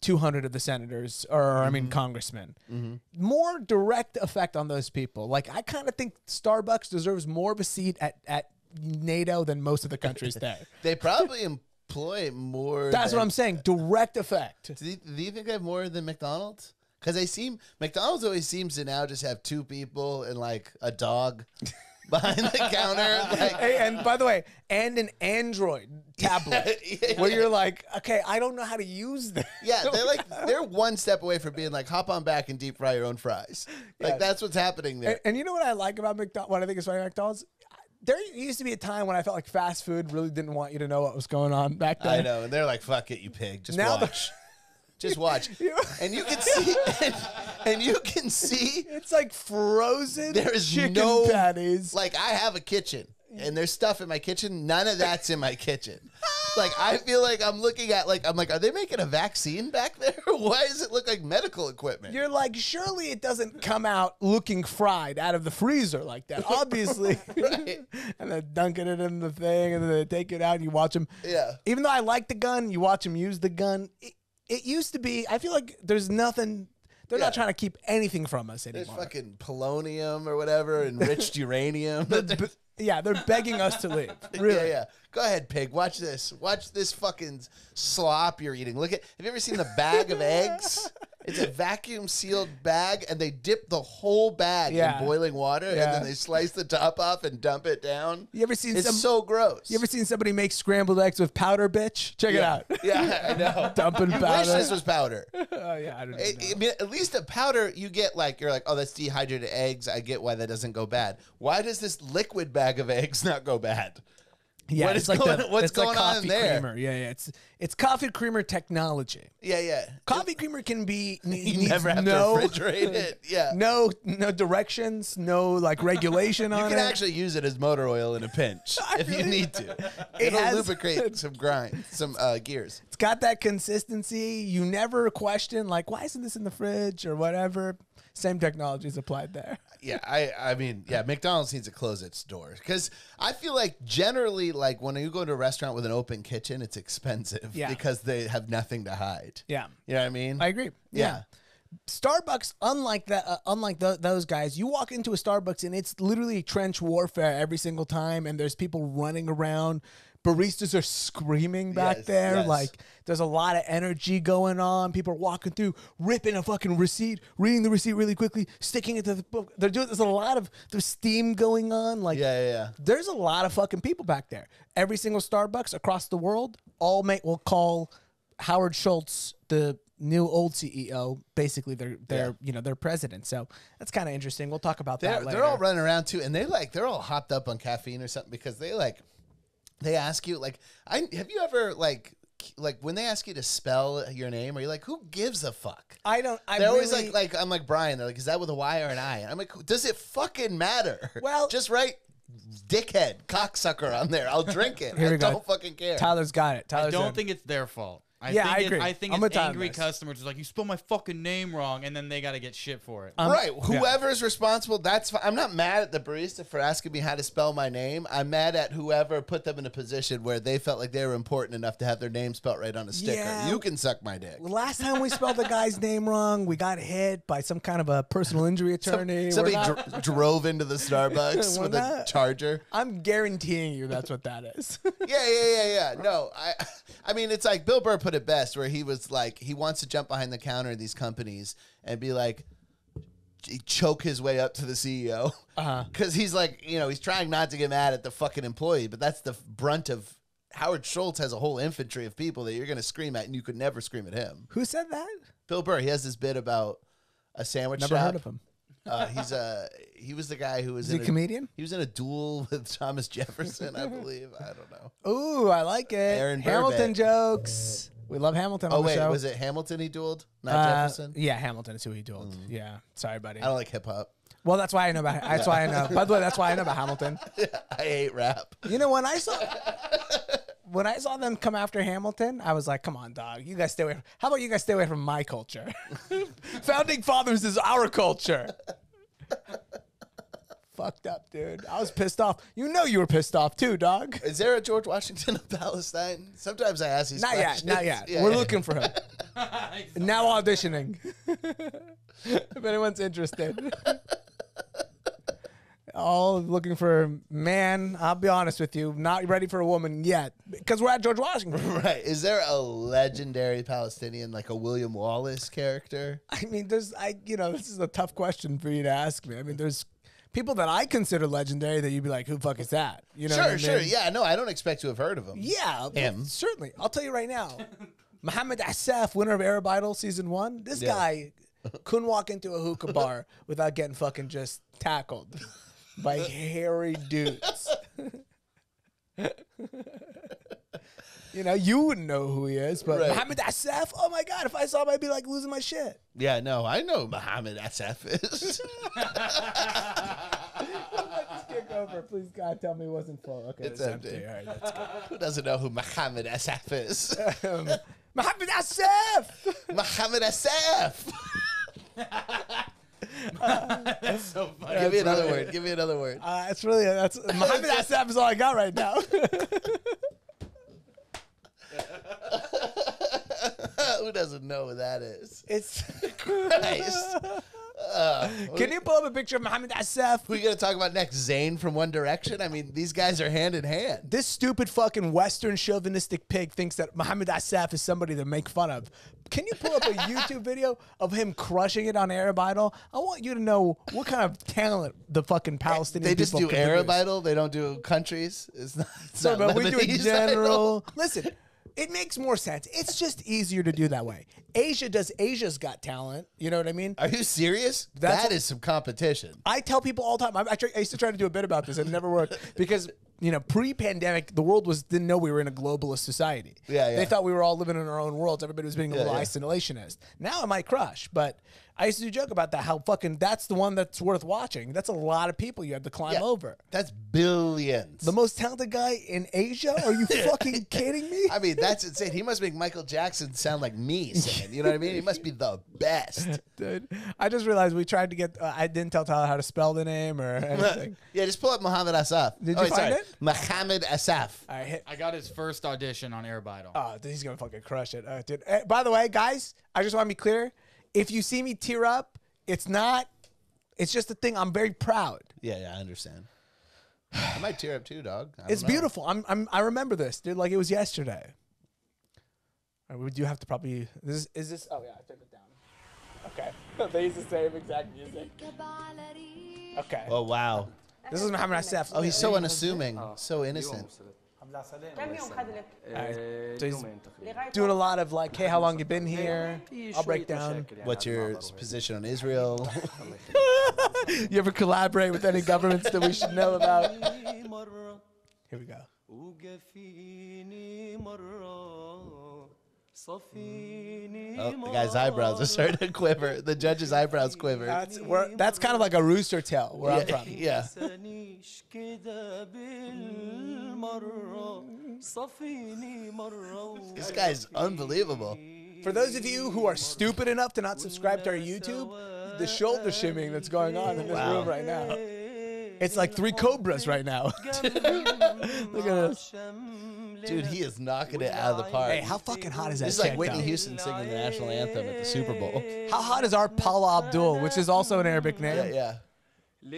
S1: 200 of the senators or I mean mm-hmm. congressmen. Mm-hmm. More direct effect on those people. Like I kind of think Starbucks deserves more of a seat at at NATO than most of the countries there.
S2: they probably employ more.
S1: That's what I'm saying. Direct effect.
S2: Do you, do you think they have more than McDonald's? Because they seem McDonald's always seems to now just have two people and like a dog behind the counter. Like,
S1: Hey, and by the way, and an Android tablet
S2: Yeah,
S1: where
S2: yeah.
S1: you're like, okay, I don't know how to use this.
S2: yeah, they're like they're one step away from being like hop on back and deep fry your own fries. Like
S1: Yeah.
S2: that's what's happening there.
S1: And, and you know what I like about McDonald's? What I think is funny about McDonald's? There used to be a time when I felt like fast food really didn't want you to know what was going on back then.
S2: I know, and they're like, "Fuck it, you pig, just
S1: Now
S2: watch, just watch." And you can see, and, and you can see
S1: It's like frozen
S2: There is
S1: chicken
S2: no-
S1: patties.
S2: like I have a kitchen and there's stuff in my kitchen. None of that's in my kitchen. Like I feel like I'm looking at like I'm like, are they making a vaccine back there? Why does it look like medical equipment?
S1: You're like, surely it doesn't come out looking fried out of the freezer like that. Obviously.
S2: Right.
S1: and then dunking it in the thing, and then they take it out, and you watch them.
S2: Yeah.
S1: Even though I like the gun, you watch them use the gun. It, it used to be, I feel like there's nothing, they're
S2: Yeah.
S1: not trying to keep anything from us
S2: There's
S1: anymore.
S2: fucking polonium or whatever, enriched uranium.
S1: Yeah, they're begging us to leave. Really.
S2: Yeah, yeah. Go ahead, pig. Watch this. Watch this fucking slop you're eating. Look at. Have you ever seen the bag of eggs? It's a vacuum sealed bag, and they dip the whole bag
S1: Yeah.
S2: in boiling water, and then they slice the top off and dump it down.
S1: You ever seen
S2: It's
S1: some?
S2: so gross.
S1: you ever seen somebody make scrambled eggs with powder, bitch? Check
S2: yeah.
S1: it out.
S2: Yeah, I know.
S1: Dumping
S2: Wish
S1: powder.
S2: this was powder.
S1: oh yeah, I don't know.
S2: I, I mean, at least a powder, you get like you're like, oh, that's dehydrated eggs. I get why that doesn't go bad. Why does this liquid bag of eggs not go bad?
S1: Yeah,
S2: What is
S1: like
S2: going-
S1: the,
S2: what's
S1: it's like
S2: going on
S1: coffee
S2: there?
S1: creamer. Yeah, yeah. It's it's coffee creamer technology.
S2: Yeah, yeah.
S1: Coffee creamer can be
S2: You never have
S1: no,
S2: to refrigerate it. Yeah.
S1: No, no directions, no like regulation on it.
S2: You can actually use it as motor oil in a pinch if you need to.
S1: It
S2: It'll
S1: has-
S2: lubricate some grind, some uh, gears.
S1: it's got that consistency. You never question like, why isn't this in the fridge or whatever. Same technology is applied there.
S2: Yeah, I, I mean, yeah, McDonald's needs to close its doors because I feel like generally, like when you go to a restaurant with an open kitchen, it's expensive
S1: Yeah.
S2: because they have nothing to hide.
S1: Yeah,
S2: You know what I mean?
S1: I agree. Yeah. Starbucks, unlike that, uh, unlike tho- those guys, you walk into a Starbucks and it's literally trench warfare every single time, and there's people running around. Baristas are screaming back
S2: Yes,
S1: there.
S2: yes.
S1: Like there's a lot of energy going on. People are walking through, ripping a fucking receipt, reading the receipt really quickly, sticking it to the book. They're doing. There's a lot of there's steam going on. Like
S2: yeah, yeah, yeah.
S1: there's a lot of fucking people back there. Every single Starbucks across the world, all make will call Howard Schultz the new old CEO, basically their their
S2: Yeah.
S1: you know their president. So that's kind of interesting. We'll talk about
S2: They're,
S1: that later.
S2: they're all running around too, and they like they're all hopped up on caffeine or something because they like they ask you like I have you ever like like when they ask you to spell your name, are you like who gives a fuck?
S1: I don't. I
S2: They're always
S1: really-
S2: like, like I'm like Brian. They're like, is that with a Y or an I? And I'm like, does it fucking matter?
S1: Well-
S2: just write dickhead, cocksucker on there. I'll drink it.
S1: Here
S2: I
S1: we
S2: don't fucking care.
S1: Tyler's got it.
S3: I don't
S1: in.
S3: think it's their fault. I
S1: Yeah,
S3: think
S1: I
S3: it- I think
S1: I'm
S3: it's
S1: with Tyler on
S3: angry
S1: customers
S3: customers. Like you spelled my fucking name wrong, and then they got to get shit for it.
S1: Um,
S2: right.
S1: yeah.
S2: Whoever's responsible, that's fine. I'm not mad at the barista for asking me how to spell my name. I'm mad at whoever put them in a position where they felt like they were important enough to have their name spelled right on a sticker.
S1: Yeah.
S2: You can suck my dick.
S1: Last time we spelled the guy's name wrong, we got hit by some kind of a personal injury attorney. We're
S2: Somebody
S1: not-
S2: dr- drove into the Starbucks
S1: We're
S2: with a charger.
S1: I'm guaranteeing you that's what that is.
S2: Yeah, yeah, yeah, yeah. No, I, I mean, it's like Bill Burr put it best, where he was like, he wants to jump behind the counter of these companies and be like, ch- choke his way up to the CEO,
S1: Uh-huh.
S2: because he's like, you know, he's trying not to get mad at the fucking employee, but that's the brunt of. Howard Schultz has a whole infantry of people that you're going to scream at, and you could never scream at him.
S1: Who said that?
S2: Bill Burr, he has this bit about a sandwich
S1: Never
S2: shop.
S1: heard of him.
S2: Uh, he's a he was the guy who was
S1: Is he
S2: in
S1: a
S2: a-
S1: comedian?
S2: He was in a duel with Thomas Jefferson, I believe. I don't know.
S1: Ooh, I like it.
S2: Aaron
S1: Hamilton
S2: Burbank.
S1: jokes. We love Hamilton on
S2: Oh
S1: the
S2: wait,
S1: show.
S2: was it Hamilton he dueled, not
S1: Uh,
S2: Jefferson?
S1: Yeah, Hamilton is who he dueled. Yeah, sorry, buddy.
S2: I don't like hip hop.
S1: Well, that's why I know about. That's why I know. By the way, that's why I know about Hamilton.
S2: I hate rap.
S1: You know, when I saw when I saw them come after Hamilton, I was like, "Come on, dog! You guys stay away. From, how about you guys stay away from my culture? Founding fathers is our culture." Fucked up, dude. I was pissed off. You know you were pissed off too, dog.
S2: Is there a George Washington of Palestine? Sometimes I ask these
S1: Not yet, not yet.
S2: Yeah,
S1: We're
S2: yeah.
S1: looking for him. now auditioning. if anyone's interested. All looking for a man. I'll be honest with you, not ready for a woman yet because we're at George Washington.
S2: Right. Is there a legendary Palestinian like a William Wallace character?
S1: I mean, there's, I, you know, this is a tough question for you to ask me. I mean, there's people that I consider legendary that you'd be like, who the fuck is that? You know,
S2: sure,
S1: what I
S2: sure. Yeah, no, I don't expect to have heard of him.
S1: Yeah,
S2: Him.
S1: certainly. I'll tell you right now, Mohammed Assaf, winner of Arab Idol season one. This
S2: Yeah.
S1: guy couldn't walk into a hookah bar without getting fucking just tackled by hairy dudes. you know, you wouldn't know who he is, but
S2: Right.
S1: Mohammed Assaf. Oh my god, if I saw him, I'd be like losing my shit.
S2: Yeah, no, I know who Mohammed Assaf is.
S1: Kick over, please God, tell me it wasn't full. Okay,
S2: It's
S1: it's,
S2: empty.
S1: empty. All right, that's good.
S2: who doesn't know who Mohammed Assaf is?
S1: Um, Mohammed Assaf.
S2: Mohammed Assaf.
S3: That's so funny.
S2: Give me another
S1: right.
S2: word. Give me another word.
S1: Uh, it's really that's Mohammed Assaf is all I got right now.
S2: who doesn't know who that is?
S1: it's.
S2: Christ. Uh,
S1: Can you pull up a picture of Mohammed Assaf?
S2: Who are you gonna talk about next? Zayn from One Direction? I mean, these guys are hand in hand.
S1: This stupid fucking Western chauvinistic pig thinks that Mohammed Assaf is somebody to make fun of. Can you pull up a YouTube video of him crushing it on Arab Idol? I want you to know what kind of talent the fucking Palestinian
S2: They just do Arab. Idol. They don't do countries. It's not. It's
S1: So,
S2: not
S1: but we do
S2: Lebanese
S1: general.
S2: Idol.
S1: Listen, it makes more sense. It's just easier to do that way. Asia does. Asia's got talent. You know what I mean?
S2: Are you serious?
S1: That's
S2: That
S1: what-
S2: is some competition.
S1: I tell people all the time. I, I, try, I used to try to do a bit about this, and it never worked because you know, pre-pandemic, the world was didn't know we were in a globalist society.
S2: Yeah, yeah.
S1: They thought we were all living in our own worlds. Everybody was being a
S2: Yeah,
S1: little
S2: yeah.
S1: isolationist. Now I might crush, but I used to joke about that. How fucking that's the one that's worth watching. That's a lot of people you have to climb
S2: Yeah.
S1: over.
S2: That's billions.
S1: The most talented guy in Asia? Are you fucking kidding me?
S2: I mean, that's insane. He must make Michael Jackson sound like me singing. You know what I mean? He must be the best.
S1: Dude, I just realized we tried to get. Uh, I didn't tell Tyler how to spell the name or anything.
S2: yeah, just pull up Mohammed Assaf.
S1: Did
S2: oh,
S1: you find
S2: sorry.
S1: it?
S2: Mohammed Assaf.
S1: All right, hit.
S3: I got his first audition on Arab Idol.
S1: Oh, dude, he's gonna fucking crush it, uh, dude. eh, by the way, guys, I just want to be clear. If you see me tear up, it's not. It's just a thing. I'm very proud.
S2: Yeah, yeah, I understand. I might tear up too, dog. I don't
S1: It's
S2: know.
S1: beautiful. I'm, I'm. I remember this, dude. Like it was yesterday. All right, we do have to probably. This is, is this? Oh yeah, I took it down. Okay, they use the same exact music. Okay,
S2: Oh wow.
S1: This is Mohammed Assaf.
S2: Oh, he's so unassuming, so innocent.
S1: doing a lot of like, hey, how long you been here? I'll break down.
S2: What's your position on Israel?
S1: you ever collaborate with any governments that we should know about? Here we go.
S2: Oh, the guy's eyebrows are starting to quiver. The judge's eyebrows quiver.
S1: That's, that's kind of like a rooster tail where
S2: yeah, I'm
S1: from.
S2: Yeah. this guy's unbelievable.
S1: For those of you who are stupid enough to not subscribe to our YouTube, the shoulder shimming that's going on in this wow. room right now. It's like three cobras right now. Look at this.
S2: Dude, he is knocking it out of the park.
S1: Hey, how fucking hot is that
S2: this is like
S1: chick,
S2: Whitney
S1: though?
S2: Houston singing the national anthem at the Super Bowl.
S1: How hot is our Paula Abdul, which is also an Arabic name?
S2: yeah.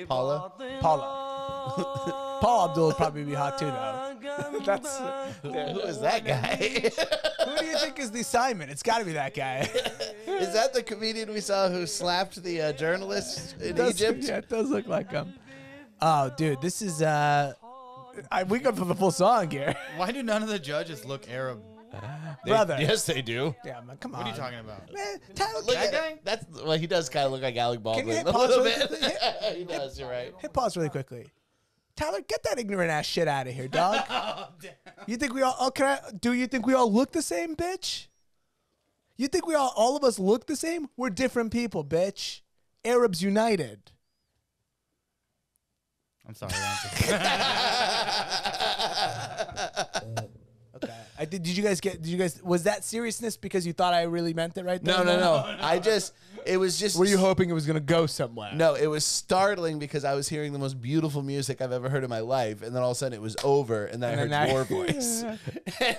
S2: Paula?
S1: Paula. Paul Abdul would probably be hot too, though. That's
S2: Who is that guy?
S1: who do you think is the Simon? It's got to be that guy.
S2: is that the comedian we saw who slapped the uh, journalist in
S1: does-
S2: Egypt?
S1: Yeah, it does look like him. Oh, dude, this is uh, I, we go for the full song here,
S3: Why do none of the judges look Arab?
S2: They-
S1: brother.
S2: yes, they do.
S1: Yeah, man, come on.
S3: What are you talking about?
S1: Man, Tyler,
S2: Look
S1: can
S2: at
S1: you-
S3: guy?
S2: That's well, he does kind of look like Alec Baldwin
S1: hit
S2: a
S1: pause
S2: little
S1: really
S2: bit.
S1: quickly?
S2: he does. You're right.
S1: Hit pause really quickly. Tyler, get that ignorant ass shit out of here, dog. you think we all? Oh, can I? Do you think we all look the same, bitch? You think we all, all of us look the same? We're different people, bitch. Arabs united.
S3: I'm sorry.
S1: I did. Did you guys get? Did you guys? Was that seriousness because you thought I really meant it right there?
S2: No, no, no. I just, it was just.
S1: Were you hoping it was gonna go somewhere?
S2: No, it was startling because I was hearing the most beautiful music I've ever heard in my life, and then all of a sudden it was over, and then
S1: And
S2: I
S1: then
S2: heard
S1: I-
S2: your voice,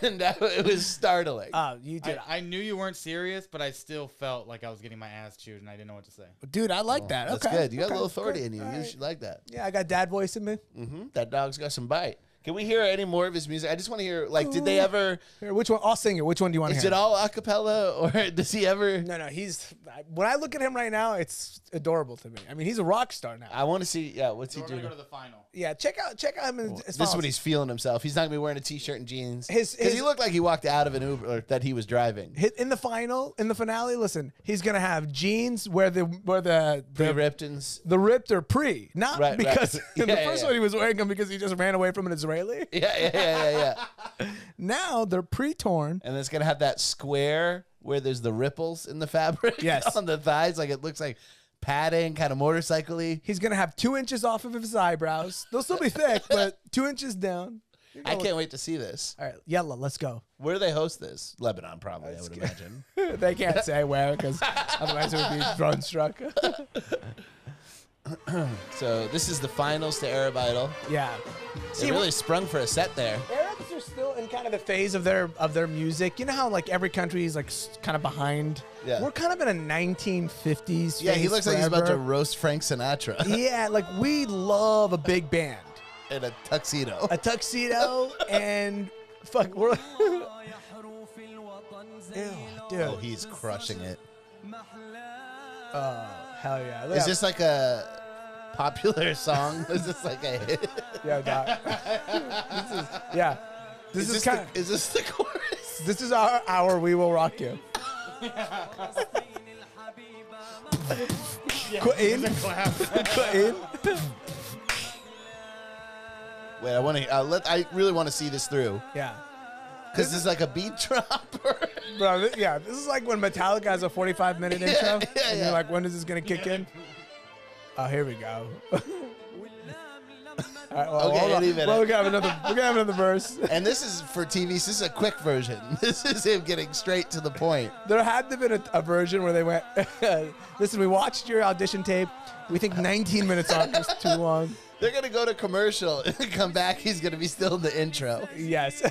S2: and uh, it was startling.
S1: Oh, you
S3: I,
S1: did,
S3: I knew you weren't serious, but I still felt like I was getting my ass chewed and I didn't know what to say.
S1: dude. I like that.
S2: That's
S1: okay.
S2: good. You got
S1: okay,
S2: a little authority
S1: good.
S2: in you.
S1: All
S2: You
S1: right.
S2: should like that.
S1: Yeah, I got dad voice in me.
S2: hmm That dog's got some bite. Can we hear any more of his music? I just want to hear. Like, did they ever?
S1: Here, which one? I'll sing it. Which one do you want to
S2: Is
S1: hear?
S2: it all a cappella, or does he ever?
S1: No, no, he's when I look at him right now, it's adorable to me. I mean, he's a rock star now.
S2: I want to see. Yeah, what's
S3: So
S2: he
S3: we're gonna
S2: doing?
S3: go to the final.
S1: Yeah, check out check out him. In, as
S2: This is when he's feeling himself. He's not gonna be wearing a t-shirt and jeans.
S1: His-
S2: because he looked like he walked out of an Uber or that he was driving.
S1: in the final in the finale. Listen, he's gonna have jeans where the where the the,
S2: Pre-Riptons.
S1: the ripped are pre, not
S2: Right, right.
S1: because in the
S2: Yeah,
S1: first
S2: yeah.
S1: one he was wearing them because he just ran away from an Israeli.
S2: Yeah, yeah, yeah, yeah, yeah.
S1: Now they're pre-torn.
S2: and it's gonna have that square where there's the ripples in the fabric.
S1: Yes.
S2: on the thighs, like it looks like padding, kind of motorcycle-y.
S1: He's gonna have two inches off of his eyebrows. They'll still be thick, but two inches down.
S2: I can't wait to see this.
S1: All right, yellow. Let's go.
S2: Where do they host this? Lebanon, probably. I would imagine.
S1: they can't say where because otherwise it would be drone struck.
S2: So this is the finals to Arab Idol.
S1: yeah.
S2: It really sprung for a set there.
S1: Arabs are still in kind of the phase of their of their music. You know how like every country is like kind of behind.
S2: Yeah.
S1: We're kind of in a 1950s.
S2: Yeah, he
S1: phase
S2: looks like he's about to roast Frank Sinatra
S1: yeah, like we love a big band,
S2: in a tuxedo.
S1: a tuxedo, and fuck, we're. Ew, dude.
S2: Oh, he's crushing it.
S1: Oh, hell yeah. Look
S2: Is this like a popular song? Is this like a hit?
S1: Yeah, doc. this is yeah. This
S2: Is
S1: is,
S2: this,
S1: kind.
S2: the, is this the chorus?
S1: this is our our we will rock you. Quit in. Quit in.
S2: Wait, I want to. Uh, let. I really want to see this through
S1: Yeah.
S2: Because this is like a beat drop.
S1: Bro, th- yeah, this is like when Metallica has a 45 minute intro.
S2: yeah,
S1: and
S2: yeah.
S1: you're like, when is this going to kick in? Oh, here we go. All right, well,
S2: Okay,
S1: hold on.
S2: any minute.
S1: Well, we're gonna have another. We're gonna have another verse.
S2: and this is for TV. So this is a quick version. This is him getting straight to the point.
S1: There had to have been a, a version where they went. Listen, we watched your audition tape. We think 19 minutes on is too long.
S2: They're gonna go to commercial and come back. He's gonna be still in the intro.
S1: Yes.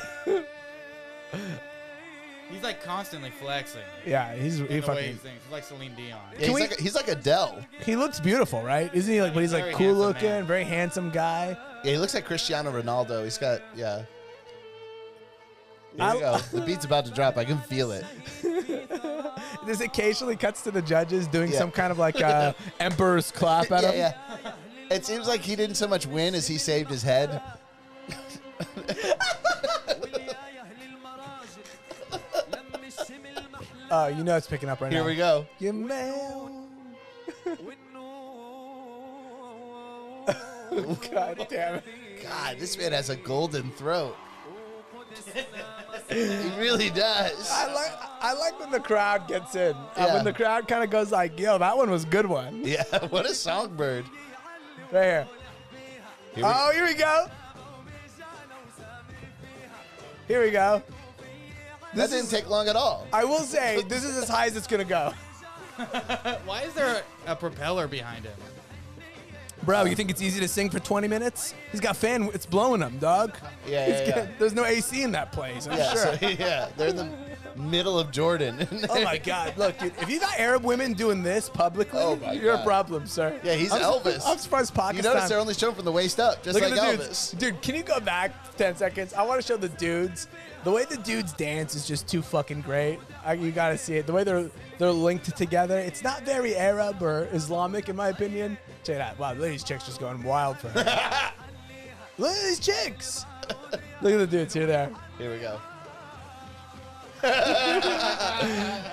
S3: He's like constantly flexing.
S1: yeah, he's he
S3: in the way he
S1: fucking.
S3: sings. He's like Celine Dion.
S2: Yeah, he's,
S1: we-
S2: like, he's like Adele.
S1: He looks beautiful, right? Isn't he like? But he's like
S3: Very
S1: cool
S3: handsome
S1: looking,
S3: man.
S1: very handsome guy.
S2: Yeah, he looks like Cristiano Ronaldo. He's got yeah. Here
S1: I-
S2: we go. The beat's about to drop. I can feel it.
S1: This occasionally cuts to the judges doing
S2: Yeah.
S1: some kind of like uh, emperor's clap at
S2: Yeah,
S1: him.
S2: yeah. It seems like he didn't so much win as he saved his head.
S1: Oh, you know it's picking up right now.
S2: Here
S1: now.
S2: we go.
S1: Your mail. God damn it.
S2: God, this man has a golden throat. He really does.
S1: I like I like when the crowd gets in. Uh,
S2: Yeah.
S1: when the crowd kind of goes like, "Yo, that one was a good one."
S2: Yeah, what a songbird.
S1: Right here.
S2: Here we-
S1: oh, here we go. Here we go.
S2: That didn't take long at all.
S1: I will say this is as high as it's gonna go.
S3: Why is there a, a propeller behind him?
S1: Bro, you think it's easy to sing for 20 minutes? He's got fan. It's blowing him, dog.
S2: Yeah, yeah, yeah.
S1: There's no AC in that place. I'm
S2: Yeah,
S1: sure.
S2: so, yeah, they're in the middle of Jordan.
S1: Oh my God! Look, dude, if you got Arab women doing this publicly,
S2: Oh
S1: you're
S2: God.
S1: a problem, sir.
S2: Yeah, he's
S1: I'm,
S2: Elvis.
S1: I'm surprised Pakistan.
S2: you
S1: Pakistan.
S2: notice they're only shown from the waist up, just
S1: Look
S2: like
S1: at the
S2: Elvis.
S1: dudes. Dude, can you go back 10 seconds? I want to show the dudes. The way the dudes dance is just too fucking great. I, you got to see it. The way they're they're linked together. It's not very Arab or Islamic, in my opinion. Check it out. Wow, look at these chicks just going wild for her. look at these chicks. Look at the dudes here, there.
S2: Here we go.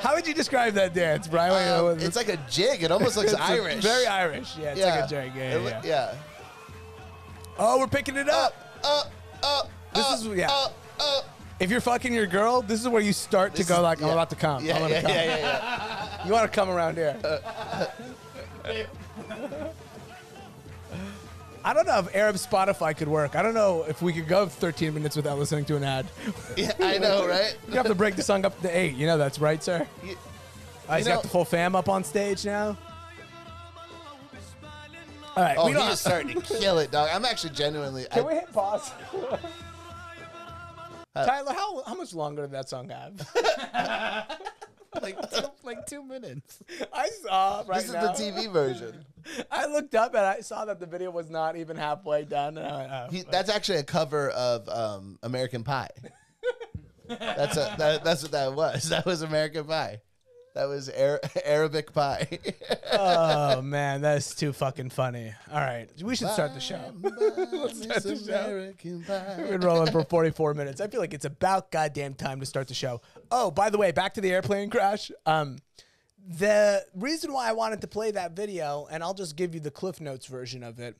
S1: How would you describe that dance, Brian?
S2: Um, it's like a jig. It almost looks Irish.
S1: very Irish. Yeah, it's like a jig. Yeah, yeah, yeah.
S2: yeah.
S1: Oh, we're picking it up.
S2: Up, up.
S1: This
S2: up,
S1: is- yeah.
S2: Up, up.
S1: If you're fucking your girl, this is where you start to go
S2: is-
S1: like, I'm about to come.
S2: Yeah, yeah,
S1: come.
S2: yeah, yeah, yeah.
S1: You want to come around here. I don't know if Arab Spotify could work. I don't know if we could go 13 minutes without listening to an ad.
S2: Yeah, I know, right?
S1: You have to break the song up to eight. You know that's right, sir.
S2: You-
S1: Uh, he's
S2: you
S1: got the full fam up on stage now. All right,
S2: Oh,
S1: we
S2: he
S1: don't.
S2: is starting to kill it, dog. I'm actually genuinely.
S1: Can
S2: I,
S1: we hit pause? Tyler, how how much longer did that song have?
S3: Like two, like two minutes.
S1: I saw right
S2: this is
S1: now.
S2: the TV version.
S1: I looked up and I saw that the video was not even halfway done. And I went, oh.
S2: He, that's actually a cover of um, American Pie. that's a that, that's what that was. That was American Pie. That was Ar- Arabic Pie.
S1: oh man, that's too fucking funny. All right, we should start the show.
S2: Let's
S1: start the show. We've been rolling for 44 minutes. I feel like it's about goddamn time to start the show. Oh, by the way, back to the airplane crash. Um, the reason why I wanted to play that video, and I'll just give you the Cliff Notes version of it.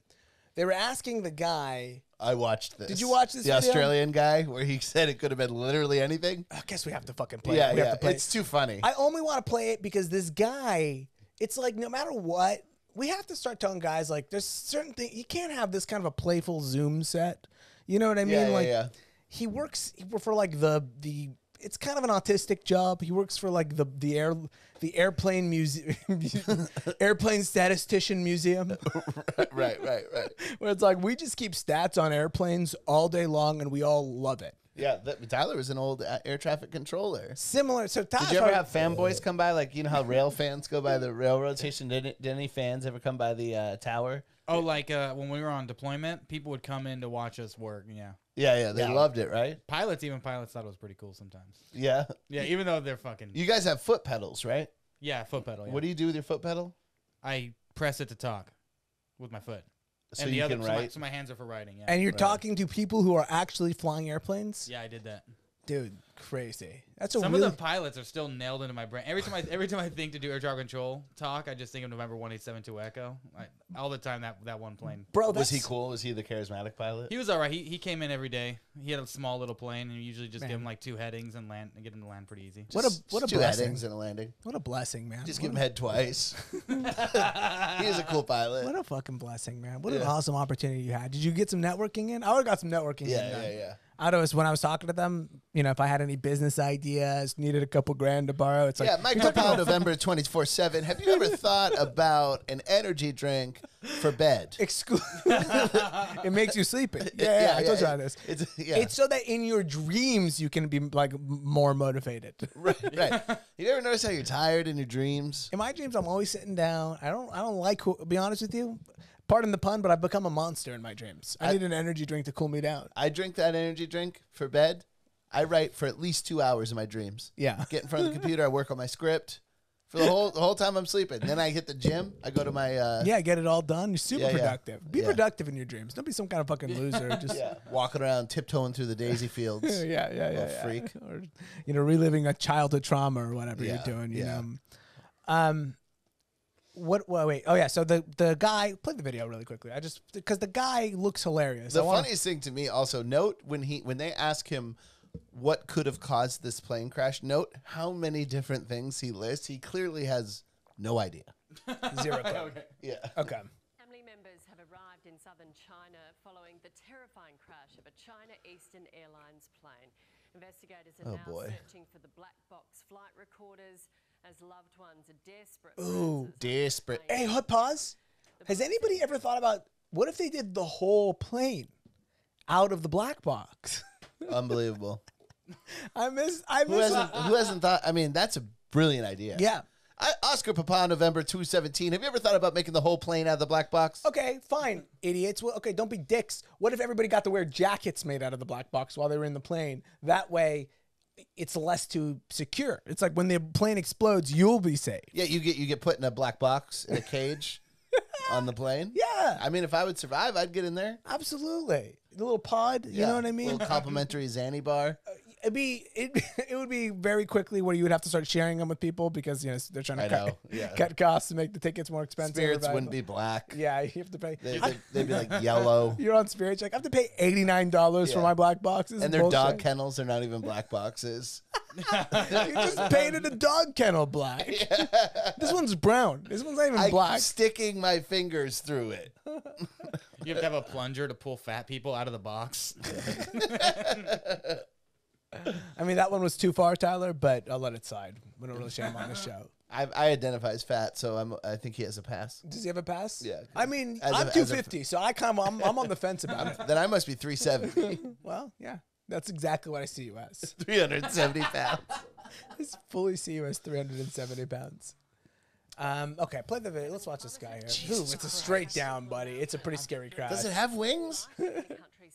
S1: They were asking the guy.
S2: I watched this.
S1: Did you watch this
S2: The
S1: video?
S2: Australian guy where he said it could have been literally anything.
S1: I guess we have to fucking play.
S2: Yeah,
S1: it. We
S2: yeah.
S1: have to play.
S2: It's too funny.
S1: I only want to play it because this guy, it's like no matter what, we have to start telling guys like there's certain things you can't have this kind of a playful Zoom set. You know what I mean?
S2: Yeah, yeah,
S1: like
S2: yeah.
S1: he works for like the the it's kind of an autistic job. He works for like the the air the airplane museum airplane statistician museum
S2: right, right, right.
S1: where it's like we just keep stats on airplanes all day long and we all love it.
S2: Yeah, that, Tyler was an old uh, air traffic controller.
S1: Similar so
S2: Did you ever have fanboys come by? Like you know how rail fans go by the railroad station. Did, did any fans ever come by the uh, tower?
S3: Oh, like uh, when we were on deployment, people would come in to watch us work. Yeah,
S2: Yeah, yeah, they
S1: Yeah.
S2: loved it, right?
S3: pilots, even pilots, thought it was pretty cool sometimes.
S2: Yeah.
S3: Yeah, even though they're fucking.
S2: You guys have foot pedals, right?
S3: yeah, foot pedal. Yeah.
S2: What do you do with your foot pedal?
S3: I press it to talk with my foot.
S2: So
S3: and
S2: you
S3: the other,
S2: can
S3: so my,
S2: write.
S3: so my hands are for writing. Yeah.
S1: and you're
S2: Right.
S1: talking to people who are actually flying airplanes?
S3: yeah, I did that.
S1: Dude, crazy. That's a
S3: Some
S1: really
S3: of the pilots are still nailed into my brain. Every time I every time I think to do air traffic control talk, I just think of November one eight seven two Echo. I, all the time that that one plane.
S1: bro.
S2: was he cool? Was he the charismatic pilot?
S3: He was all right. He, he came in every day. He had a small little plane, and you usually just
S1: Man.
S3: give him like two headings and land and get him to land pretty easy.
S1: What a
S2: Just-
S1: what a
S2: two
S1: blessing.
S2: headings and a landing.
S1: What a blessing, man.
S2: Just
S1: what
S2: give him
S1: a,
S2: head twice. he is a cool pilot.
S1: what a fucking blessing, man. What an
S2: Yeah.
S1: awesome opportunity you had. Did you get some networking in? I would have got some networking
S2: yeah,
S1: in. done.
S2: yeah, yeah.
S1: I was when I was talking to them, you know, if I had any business ideas, needed a couple grand to borrow, it's like
S2: yeah, Mike Pompeo, November 24 7. Have you ever thought about an energy drink for bed?
S1: it makes you sleepy. Yeah, yeah, I told you about this.
S2: It's, yeah.
S1: It's so that in your dreams you can be like more motivated.
S2: right, right. You ever notice how you're tired in your dreams?
S1: In my dreams, I'm always sitting down. I don't. I don't like. Who, be honest with you. Pardon the pun, but I've become a monster in my dreams. I,
S2: I-
S1: need an energy drink to cool me down.
S2: I drink that energy drink for bed. I write for at least two hours in my dreams.
S1: Yeah.
S2: Get in front of the computer. I work on my script for the whole the whole time I'm sleeping. Then I hit the gym. I go to my uh,
S1: Yeah, get it all done. You're super
S2: Yeah, yeah.
S1: productive. Be
S2: Yeah.
S1: productive in your dreams. Don't be some kind of fucking loser. Just
S2: walking around tiptoeing through the daisy fields.
S1: yeah, yeah, yeah,
S2: freak.
S1: Or you know, reliving a childhood trauma or whatever you're doing. You
S2: yeah.
S1: know. Um, what? Well, wait. Oh yeah. So the the guy play the video really quickly. I just because the guy looks hilarious.
S2: The
S1: I wanna-
S2: funniest thing to me also note when he when they ask him what could have caused this plane crash, note how many different things he lists. He clearly has no idea.
S1: Zero clue.
S2: Yeah.
S1: Okay.
S4: Family members have arrived in southern China following the terrifying crash of a China Eastern Airlines plane. Investigators are
S2: Oh,
S4: now
S2: boy.
S4: searching for the black box flight recorders as loved ones are desperate. for
S1: Ooh,
S4: answers on the
S2: desperate.
S1: Hey, hot pause. Has anybody ever thought about what if they did the whole plane out of the black box?
S2: Unbelievable.
S1: I miss. I
S2: Who
S1: miss.
S2: hasn't who hasn't thought I mean, that's a brilliant idea.
S1: yeah.
S2: I, Oscar Papa, November 217. Have you ever thought about making the whole plane out of the black box?
S1: Okay, fine, idiots. Well, okay, don't be dicks. What if everybody got to wear jackets made out of the black box while they were in the plane? That way, it's less to secure. It's like when the plane explodes, you'll be safe.
S2: Yeah, you get you get put in a black box in a cage on the plane.
S1: Yeah,
S2: I mean, if I would survive, I'd get in there.
S1: absolutely. The little pod. You
S2: Yeah,
S1: know what I mean?
S2: Little complimentary Zanny bar.
S1: Uh, It'd be it, it would be very quickly where you would have to start sharing them with people because you know they're trying to
S2: I
S1: cut,
S2: yeah.
S1: cut costs to make the tickets more expensive.
S2: Spirits
S1: right?
S2: wouldn't be black.
S1: Yeah, you have to pay.
S2: They, they, they'd be like yellow.
S1: You're on Spirit Check. I have to pay eighty nine dollars for my black boxes.
S2: And their dog kennels are not even black boxes.
S1: You just painted a dog kennel black. This one's brown. This one's not even
S2: I'm
S1: black.
S2: sticking my fingers through it.
S3: You have to have a plunger to pull fat people out of the box.
S1: I mean, that one was too far, Tyler, but I'll let it slide. We don't really shame on the show.
S2: I, I identify as fat, so I'm. I think he has a pass.
S1: Does he have a pass?
S2: Yeah.
S1: I mean,
S2: As a-
S1: I'm
S2: a-
S1: 250, so I kind of I'm, I'm on the fence about it.
S2: Then I must be 370.
S1: Well, yeah, that's exactly what I see you as.
S2: 370 pounds.
S1: I fully see you as 370 pounds. Um, okay, play the video. Let's watch this guy here. Ooh, it's a straight down, buddy. It's a pretty scary crowd.
S2: Does it have wings?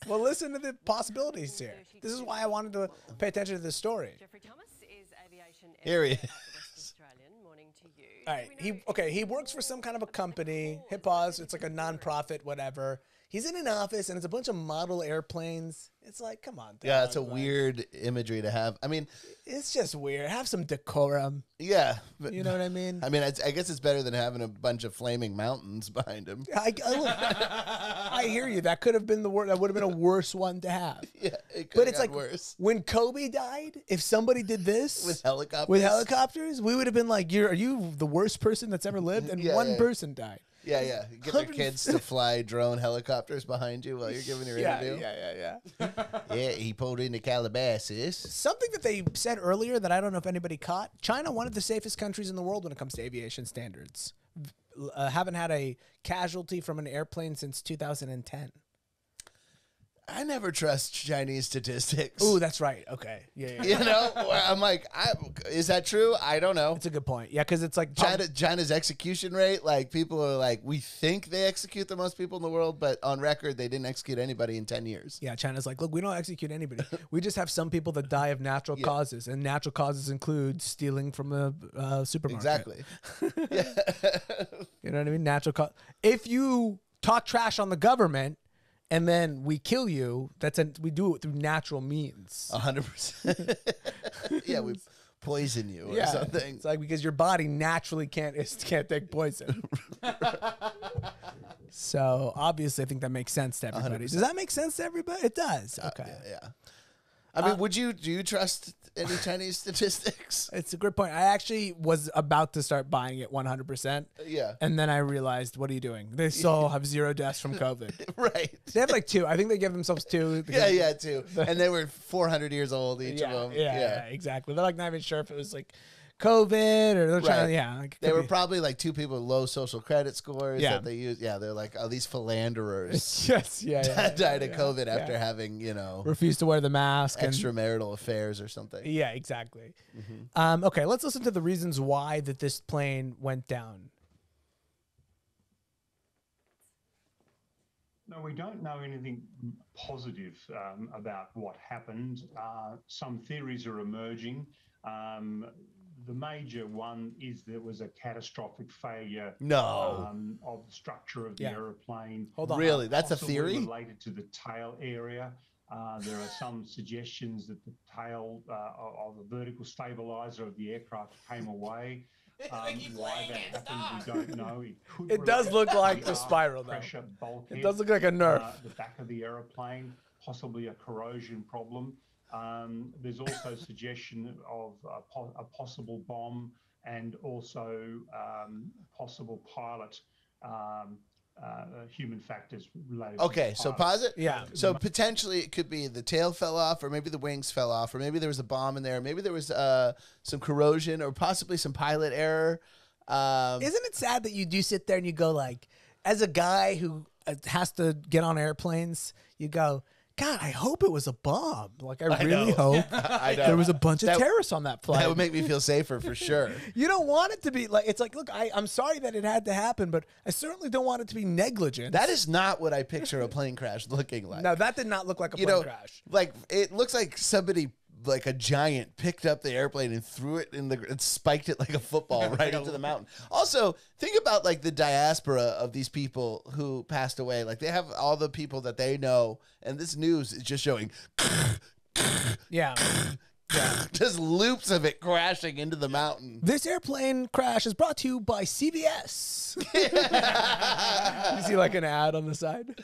S4: Countries
S1: Well, listen to the possibilities here. This is why I wanted to pay attention to this story.
S4: Geoffrey Thomas is aviation
S2: Here he
S4: editor at the West Australian. Morning to you.
S1: All right, he okay. He works for some kind of a company. Hit pause. It's like a non-profit, whatever. He's in an office, and it's a bunch of model airplanes. It's like, come on.
S2: Yeah, it's a
S1: like,
S2: weird imagery to have. I mean,
S1: It's just weird. Have some decorum.
S2: yeah. But,
S1: You know what I mean?
S2: I mean, it's, I guess it's better than having a bunch of flaming mountains behind him.
S1: I, I, I hear you. That could have been the worst. That would have been a worse one to have.
S2: Yeah, it could
S1: But it's like
S2: worse
S1: when Kobe died. If somebody did this
S2: with helicopters.
S1: with helicopters, we would have been like, "You're are you the worst person that's ever lived?" And
S2: Yeah,
S1: one
S2: yeah.
S1: person died.
S2: Yeah, yeah. Get their kids to fly drone helicopters behind you while you're giving your
S1: Yeah,
S2: interview.
S1: yeah, yeah, yeah.
S2: Yeah, he pulled into Calabasas.
S1: Something that they said earlier that I don't know if anybody caught. China, one of the safest countries in the world when it comes to aviation standards. Uh, haven't had a casualty from an airplane since 2010.
S2: I never trust Chinese statistics.
S1: Oh, that's right. Okay, yeah, yeah. yeah.
S2: you know, I'm like, I, is that true? I don't know.
S1: That's a good point. Yeah, because it's like
S2: China, China's execution rate, like people are like, we think they execute the most people in the world, but on record, they didn't execute anybody in 10 years.
S1: Yeah, China's like, look, we don't execute anybody. we just have some people that die of natural causes, and natural causes include stealing from a uh, supermarket.
S2: Exactly.
S1: You know what I mean? Natural cause. If you talk trash on the government, and then we kill you, that's a, we do it through natural means.
S2: A 100%. yeah, we poison you or
S1: yeah,
S2: something.
S1: it's like because your body naturally can't is, can't take poison. so obviously, I think that makes sense to everybody. Does that make sense to everybody? It does. Uh, okay.
S2: Yeah. I mean, uh, would you, do you trust any Chinese statistics?
S1: It's a good point. I actually was about to start buying it 100%.
S2: Uh, yeah.
S1: And then I realized, what are you doing? They still have zero deaths from COVID.
S2: Right.
S1: They have like two. I think they give themselves two.
S2: Yeah, yeah, two. And they were 400 years old, each
S1: yeah,
S2: of them.
S1: yeah, yeah, exactly. They're like not even sure if it was like COVID or they're trying
S2: Right.
S1: to, yeah. like,
S2: They were
S1: be-
S2: probably like two people with low social credit scores
S1: Yeah.
S2: that they use. Yeah, they're like, oh, these philanderers
S1: yes, yeah, yeah.
S2: that died of
S1: yeah,
S2: COVID
S1: yeah.
S2: after having, you know,
S1: refused to wear the mask. and-
S2: extramarital affairs or something.
S1: yeah, exactly.
S2: Mm-hmm.
S1: Um, okay, let's listen to the reasons why that this plane went down.
S5: No, we don't know anything positive um, about what happened. Uh, some theories are emerging. Um, the major one is there was a catastrophic failure
S2: No.
S5: um, of the structure of the
S1: Yeah.
S5: aeroplane.
S1: Hold on.
S2: Really? That's a theory?
S5: related to the tail area. Uh, there are some suggestions that the tail uh, of the vertical stabilizer of the aircraft came away. Um, why that happened, we don't know. It, could
S1: It does look like
S5: the
S1: the
S5: aft
S1: spiral, though.
S5: Pressure bulkhead,
S1: It does look like a nerf.
S5: uh, the back of the aeroplane, possibly a corrosion problem. Um, there's also suggestion of a, po- a possible bomb and also um, possible pilot um, uh, human factors related. to
S2: Okay,
S5: the
S2: so
S5: pilot.
S2: pause it.
S1: Yeah.
S2: So potentially it could be the tail fell off, or maybe the wings fell off, or maybe there was a bomb in there, maybe there was uh, some corrosion, or possibly some pilot error. Um,
S1: Isn't it sad that you do sit there and you go like, as a guy who uh, has to get on airplanes, you go, God, I hope it was a bomb. Like I, really
S2: know.
S1: hope
S2: I
S1: there was a bunch of
S2: That-
S1: terrorists on that flight.
S2: that would make me feel safer for sure.
S1: you don't want it to be like it's like, look, I, I'm sorry that it had to happen, but I certainly don't want it to be negligent.
S2: That is not what I picture a plane crash looking like.
S1: no, that did not look like a
S2: you
S1: plane
S2: know,
S1: crash.
S2: like it looks like somebody like a giant picked up the airplane and threw it in the and spiked it like a football right into the mountain. Also, think about like the diaspora of these people who passed away. Like they have all the people that they know, and this news is just showing
S1: Yeah.
S2: just loops of it crashing into the mountain.
S1: This airplane crash is brought to you by CBS. you see like an ad on the side?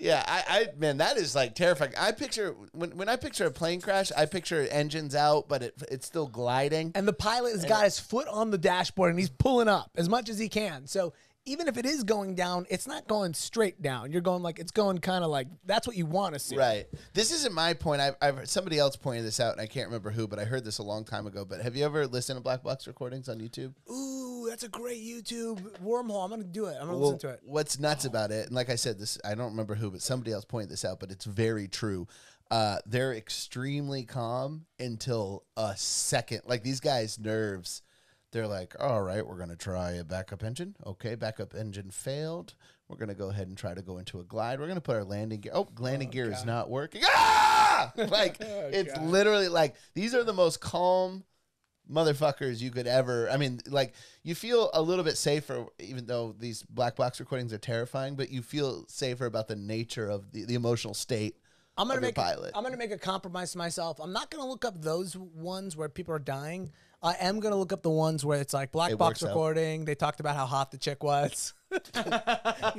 S2: Yeah, I, I man, that is like terrifying. I picture when when I picture a plane crash, I picture engines out, but it it's still gliding.
S1: And the pilot has got his foot on the dashboard and he's pulling up as much as he can. So even if it is going down, it's not going straight down. You're going like it's going kind of like that's what you want to see.
S2: Right. This isn't my point. I've, I've somebody else pointed this out, and I can't remember who, but I heard this a long time ago. But have you ever listened to Black Box recordings on YouTube?
S1: Ooh, that's a great YouTube wormhole. I'm gonna do it. I'm gonna
S2: Well,
S1: listen to it.
S2: What's nuts about it, and like I said, this I don't remember who, but somebody else pointed this out, but it's very true. Uh, they're extremely calm until a second. Like these guys' nerves, they're like, "All right, we're gonna try a backup engine. Okay, backup engine failed. We're gonna go ahead and try to go into a glide. We're gonna put our landing gear. Oh, landing gear is not working. Ah! Like it's literally like these are the most calm motherfuckers you could ever i mean like you feel a little bit safer even though these black box recordings are terrifying but you feel safer about the nature of the, the emotional state
S1: I'm gonna make. A,
S2: pilot.
S1: I'm gonna make a compromise to myself. I'm not gonna look up those ones where people are dying. I am gonna look up the ones where it's like black
S2: It
S1: box
S2: works out.
S1: recording. They talked about how hot the chick was. you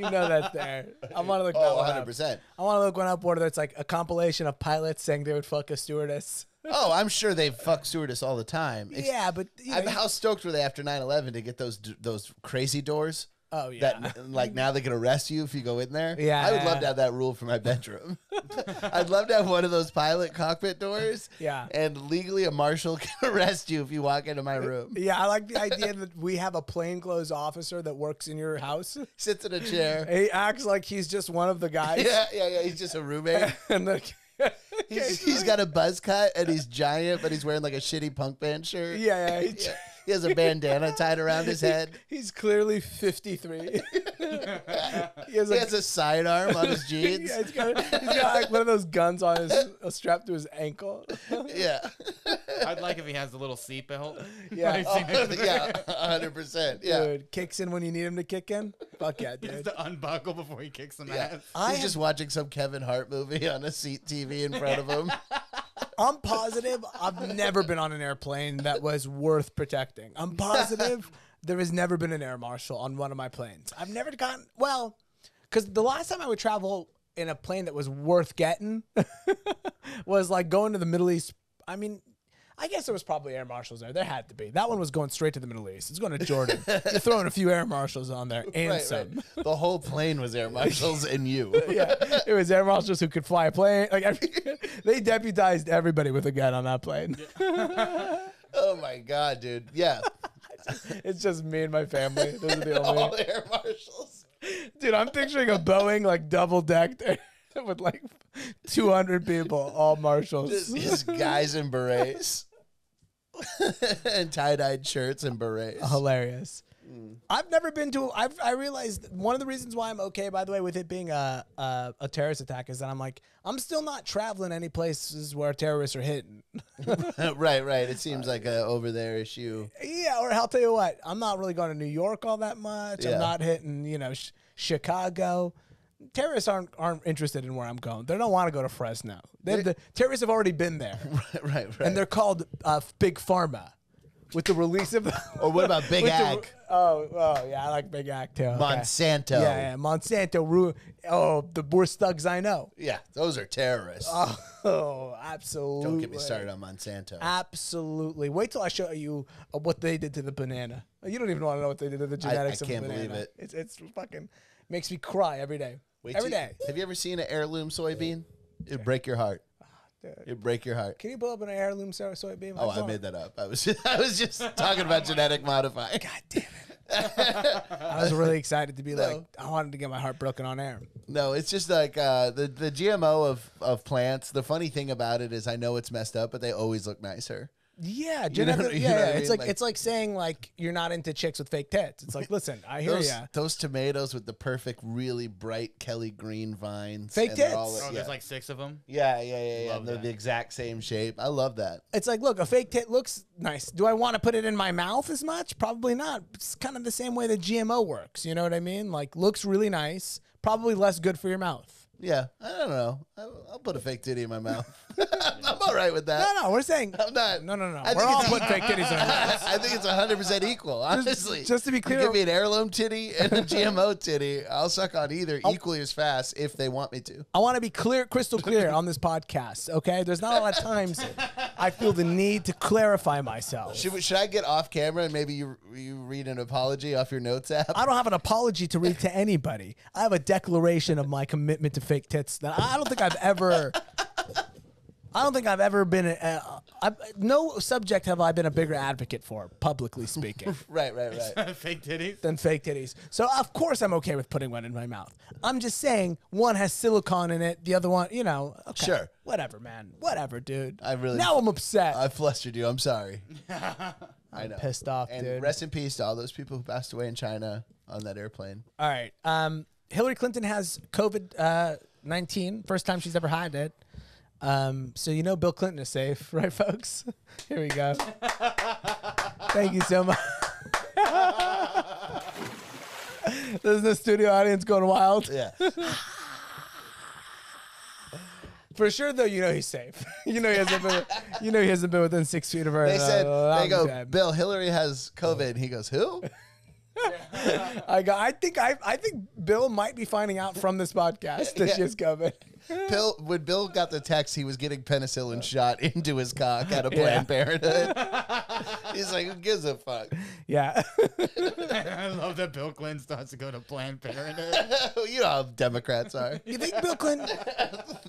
S1: know that's there. I want to look that
S2: oh
S1: one up.
S2: 100%
S1: I want to look one up where it's like a compilation of pilots saying they would fuck a stewardess.
S2: oh i'm sure they fuck stewardess all the time Ex-
S1: yeah, but you know,
S2: how stoked were they after 9-11 to get those those crazy doors
S1: oh yeah.
S2: that like now they can arrest you if you go in there.
S1: Yeah.
S2: I would love to have that rule for my bedroom. I'd love to have one of those pilot cockpit doors.
S1: Yeah.
S2: And legally a marshal can arrest you if you walk into my room.
S1: yeah, I like the idea that we have a plainclothes officer that works in your house.
S2: Sits in a chair.
S1: He acts like he's just one of the guys.
S2: Yeah, yeah, yeah. He's just a roommate.
S1: and the,
S2: He's, he's got a buzz cut and he's giant, but he's wearing like a shitty punk band shirt.
S1: yeah, yeah, he-
S2: Yeah. He has a bandana tied around his head.
S1: He's clearly 53. he has,
S2: He
S1: like,
S2: has a sidearm on his jeans.
S1: yeah, he's got, he's got like one of those guns on his uh, strapped to his ankle.
S2: Yeah.
S3: I'd like if he has a little seatbelt.
S1: Yeah.
S2: Oh, yeah, 100%. Yeah.
S1: Dude, kicks in when you need him to kick in. Fuck yeah,
S3: He has
S1: dude.
S3: to unbuckle before he kicks some
S2: Yeah.
S3: ass.
S1: I
S2: He's
S1: have-
S2: just watching some Kevin Hart movie on a seat TV in front of him.
S1: I'm positive I've never been on an airplane that was worth protecting. I'm positive there has never been an air marshal on one of my planes. I've never gotten, well, because the last time I would travel in a plane that was worth getting was like going to the Middle East. I mean, I guess there was probably air marshals there. There had to be. That one was going straight to the Middle East. It's going to Jordan. You're throwing a few air marshals on there and
S2: Right,
S1: some.
S2: right. The whole plane was air marshals and you.
S1: yeah, it was air marshals who could fly a plane. Like every, they deputized everybody with a gun on that plane.
S2: Oh my god, dude. Yeah.
S1: It's just me and my family. Those are the only.
S2: All air marshals.
S1: Dude, I'm picturing a Boeing like double decked with like 200 people, all marshals.
S2: Just, just guys in berets. and tie-dyed shirts and berets.
S1: Hilarious. Mm. I've never been to. I've I realized one of the reasons why I'm okay, by the way, with it being a a, a terrorist attack is that I'm like I'm still not traveling any places where terrorists are hitting.
S2: right, right. It seems like a over there issue.
S1: Yeah, or I'll tell you what, I'm not really going to New York all that much.
S2: Yeah.
S1: I'm not hitting, you know, sh- Chicago. Terrorists aren't aren't interested in where I'm going. They don't want to go to Fresno. They the terrorists have already been there,
S2: right, right. right.
S1: and they're called uh, Big Pharma. with the release of the.
S2: Or what about Big
S1: the-
S2: Ag?
S1: oh, oh yeah, I like Big Ag too. okay.
S2: Monsanto.
S1: Yeah, yeah, Monsanto. Ru- oh, the worst thugs I know.
S2: Yeah, those are terrorists.
S1: Oh, absolutely.
S2: Don't get me started on Monsanto.
S1: Absolutely. Wait till I show you uh, what they did to the banana. You don't even want to know what they did to the genetics of the banana.
S2: I can't believe it.
S1: It's it's fucking makes me cry every day.
S2: Wait
S1: every
S2: till-
S1: day.
S2: Have you ever seen an heirloom soybean? It'd break your heart. It'd break your heart.
S1: Can you pull up an heirloom soy- soybean?
S2: Oh, I made that up. I was I was just talking about genetic modifying.
S1: God damn it! I was really excited to be like, I wanted to get my heart broken on air.
S2: No, it's just like uh, the the GMO of of plants. The funny thing about it is, I know it's messed up, but they always look nicer.
S1: Yeah,
S2: You know-
S1: genetic,
S2: you
S1: yeah,
S2: know
S1: yeah. It's
S2: mean?
S1: like,
S2: like-
S1: it's like saying like you're not into chicks with fake tits. It's like, listen, I hear
S2: Those,
S1: ya.
S2: those tomatoes with the perfect, really bright Kelly green vines.
S1: Fake
S2: and they're all-
S1: tits.
S3: Oh,
S2: yeah.
S3: there's like six of them.
S2: yeah, yeah, yeah, yeah. And they're the exact same shape. I love that.
S1: It's like, look, a fake tit looks nice. Do I want to put it in my mouth as much? Probably not. It's kind of the same way that GMO works. You know what I mean? Like, looks really nice. Probably less good for your mouth.
S2: Yeah, I don't know. I'll, I'll put a fake titty in my mouth. I'm all right with that.
S1: No, no, we're saying
S2: I'm not.
S1: no, no, no.
S2: I
S1: We're
S2: think
S1: all
S2: it's-
S1: putting fake titties in our mouths.
S2: I think it's 100 percent equal. Honestly,
S1: just to be
S2: You
S1: clear-
S2: give me an heirloom titty and a GMO titty. I'll suck on either oh. equally as fast if they want me to.
S1: I want to be clear, crystal clear on this podcast. Okay, there's not a lot of times I feel the need to clarify myself.
S2: Should, we- should I get off camera and maybe you you read an apology off your notes app?
S1: I don't have an apology to read to anybody. I have a declaration of my commitment to fake tits that I don't think I've ever. I don't think I've ever been. A, a, I, no subject have I been a bigger advocate for, publicly speaking,
S2: Right, right, right.
S3: Fake titties.
S1: than fake titties. So of course I'm okay with putting one in my mouth. I'm just saying one has silicone in it, the other one, you know. Okay,
S2: Sure.
S1: Whatever, man. Whatever, dude.
S2: I really-
S1: now I'm upset.
S2: I flustered you. I'm sorry. I know.
S1: pissed off,
S2: and
S1: dude.
S2: rest in peace to all those people who passed away in China on that airplane.
S1: All right. Um, Hillary Clinton has COVID uh, 19. First time she's ever had it. Um, so you know Bill Clinton is safe, right, folks? Here we go. Thank you so much. There's the studio audience going wild.
S2: Yeah.
S1: For sure, though, you know he's safe. you know he hasn't been. You know he hasn't been within six feet of her.
S2: They said they go,
S1: time.
S2: Bill, Hillary has COVID. And he goes, Who?
S1: I got. I think. I. I think Bill might be finding out from this podcast that she
S2: Yeah.
S1: has COVID.
S2: Bill when Bill got the text, he was getting penicillin shot into his cock at a
S1: Yeah.
S2: Planned Parenthood. He's like, Who gives a fuck?
S1: Yeah.
S3: I love that Bill Clinton starts to go to Planned Parenthood.
S2: you know how Democrats are.
S1: You think Bill Clinton?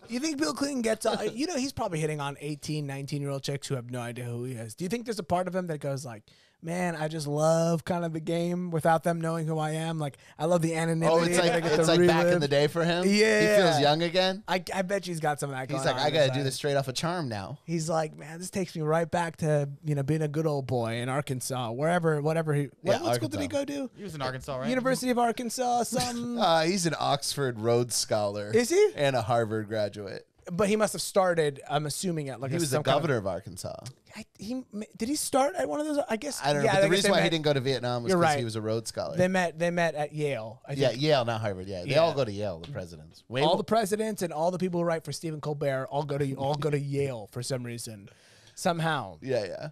S1: You think Bill Clinton gets on? You know, he's probably hitting on 18, 19 year old chicks who have no idea who he is. Do you think there's a part of him that goes like, "Man, I just love kind of the game without them knowing who I am. Like, I love the anonymity.
S2: Oh, it's
S1: that I
S2: like
S1: get
S2: it's like back in the day for him.
S1: Yeah.
S2: He feels young again.
S1: I, I bet she's got some of that.
S2: He's like,
S1: on
S2: I gotta do this straight off a charm now.
S1: He's like, man, this takes me right back to you know being a good old boy in Arkansas, wherever, whatever he. What,
S2: Yeah,
S1: what school did he go to?
S3: He was in Arkansas, right?
S1: University of Arkansas, some.
S2: Uh, he's an Oxford Rhodes Scholar.
S1: Is he?
S2: And a Harvard graduate.
S1: But he must have started. I'm assuming at like
S2: He
S1: a,
S2: was the
S1: some kind
S2: governor of Arkansas.
S1: I, he did he start at one of those? I guess
S2: I don't know.
S1: Yeah,
S2: but
S1: I
S2: the
S1: guess
S2: reason
S1: they
S2: why he
S1: met-
S2: didn't go to Vietnam was
S1: You're
S2: because
S1: right.
S2: he was a Rhodes Scholar.
S1: They met. They met at Yale. I
S2: yeah,
S1: think.
S2: Yale, not Harvard. Yeah, they
S1: Yeah.
S2: all go to Yale. The presidents. Way
S1: all the presidents and all the people who write for Stephen Colbert all go to all go to Yale for some reason, somehow.
S2: Yeah, yeah.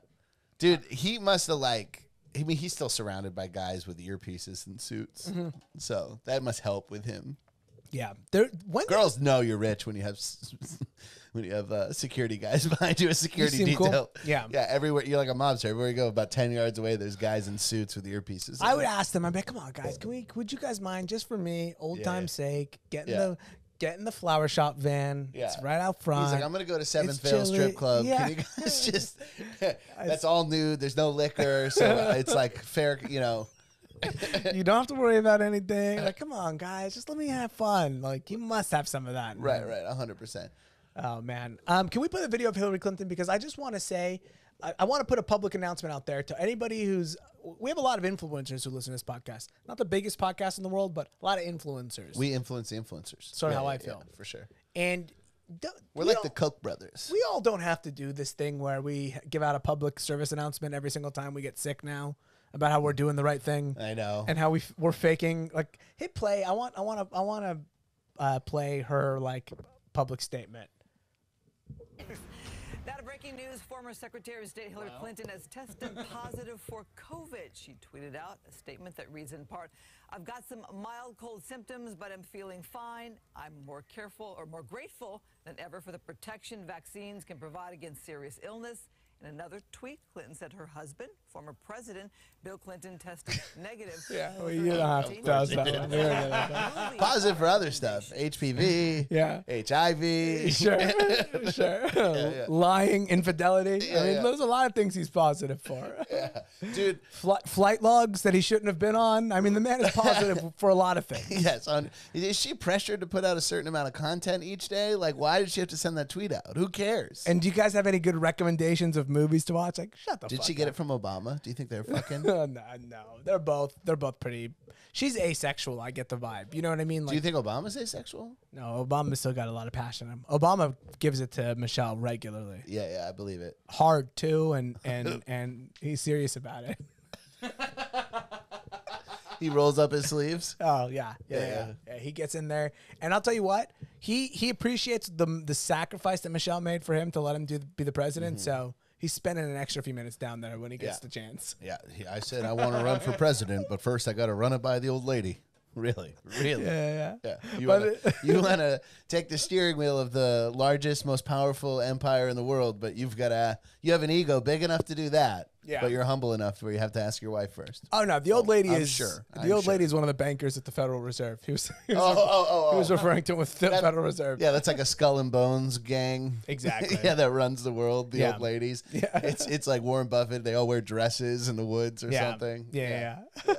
S2: Dude, he must have like. I mean, he's still surrounded by guys with earpieces and suits,
S1: Mm-hmm.
S2: so that must help with him.
S1: Yeah, there. When
S2: Girls know you're rich when you have s- when you have uh, security guys behind you, a security
S1: seem cool.
S2: detail.
S1: Yeah.
S2: yeah. Everywhere you're like a mobster. Everywhere you go, about ten yards away, there's guys in suits with earpieces.
S1: I would ask them, I'd be like, come on, guys, can we? Would you guys mind just for me, old
S2: Yeah,
S1: time's sake, getting
S2: Yeah.
S1: the get in the flower shop van?
S2: Yeah.
S1: It's right out front.
S2: He's like, I'm gonna go to Seventh
S1: It's chilly.
S2: Strip Club.
S1: Yeah.
S2: Can you guys just? that's all nude. There's no liquor, so it's like fair. You know,
S1: you don't have to worry about anything. Like, come on, guys, just let me have fun. Like, you must have some of that.
S2: right, right, hundred percent.
S1: Oh man, um, can we put a video of Hillary Clinton because I just want to say, I, I want to put a public announcement out there to anybody who's. We have a lot of influencers who listen to this podcast. Not the biggest podcast in the world, but a lot of influencers.
S2: We influence the influencers.
S1: Sort of
S2: Yeah,
S1: how I feel.
S2: yeah, for sure.
S1: and do-
S2: We're
S1: we
S2: like
S1: all-
S2: the Koch brothers.
S1: We all don't have to do this thing where we give out a public service announcement every single time we get sick now about how we're doing the right thing
S2: I know.
S1: and how we f- we're faking. Like, hit play. I want. I want to. I want to uh, play her like public statement.
S6: Now to breaking news, former Secretary of State Hillary Clinton has tested positive for COVID. She tweeted out a statement that reads in part, I've got some mild cold symptoms, but I'm feeling fine. I'm more careful or more grateful than ever for the protection vaccines can provide against serious illness. In another tweet, Clinton said her husband, former President Bill Clinton, tested negative.
S1: Yeah,
S6: for
S1: well, you don't have to tell us that one. We don't know that.
S6: Movie.
S2: Positive for other stuff. HPV.
S1: Yeah.
S2: HIV.
S1: Sure, sure. Lying, infidelity. I mean,
S2: yeah.
S1: there's a lot of things he's positive for. yeah.
S2: Dude,
S1: Fli- flight logs that he shouldn't have been on. I mean, the man is positive for a lot of things.
S2: yes. On, is she pressured to put out a certain amount of content each day? Like, why did she have to send that tweet out? Who cares?
S1: And do you guys have any good recommendations of movies to watch? Like, shut the
S2: did
S1: fuck
S2: she get
S1: up.
S2: it from Obama? Do you think they're fucking?
S1: no, no, they're both they're both pretty. She's asexual. I get the vibe. You know what I mean? Like,
S2: Do you think Obama's asexual?
S1: no, Obama's still got a lot of passion in him. Obama gives it to Michelle regularly,
S2: Yeah, yeah, I believe it.
S1: hard too, and and and he's serious about it.
S2: He rolls up his sleeves.
S1: Oh yeah, yeah, yeah,
S2: Yeah,
S1: yeah. He gets in there, and I'll tell you what, he he appreciates the the sacrifice that Michelle made for him to let him do be the president. Mm-hmm. So he's spending an extra few minutes down there when he gets.
S2: Yeah.
S1: the chance.
S2: Yeah, he, I said I want to run for president, but first I got to run it by the old lady. Really, really.
S1: Yeah, yeah.
S2: Yeah, you wanna,
S1: it-
S2: you want to take the steering wheel of the largest, most powerful empire in the world, but you've got to you have an ego big enough to do that.
S1: Yeah.
S2: but you're humble enough where you have to ask your wife first.
S1: Oh no, the old lady
S2: I'm
S1: is
S2: sure.
S1: The
S2: I'm
S1: old
S2: sure.
S1: lady is one of the bankers at the Federal Reserve. He was, he was,
S2: Oh, oh, oh,
S1: he was
S2: oh.
S1: referring to it with the
S2: That-
S1: Federal Reserve.
S2: Yeah, that's like a skull and bones gang.
S1: Exactly.
S2: yeah, that runs the world. The
S1: Yeah.
S2: old ladies.
S1: Yeah.
S2: it's it's like Warren Buffett. They all wear dresses in the woods or
S1: yeah.
S2: something.
S1: Yeah. yeah.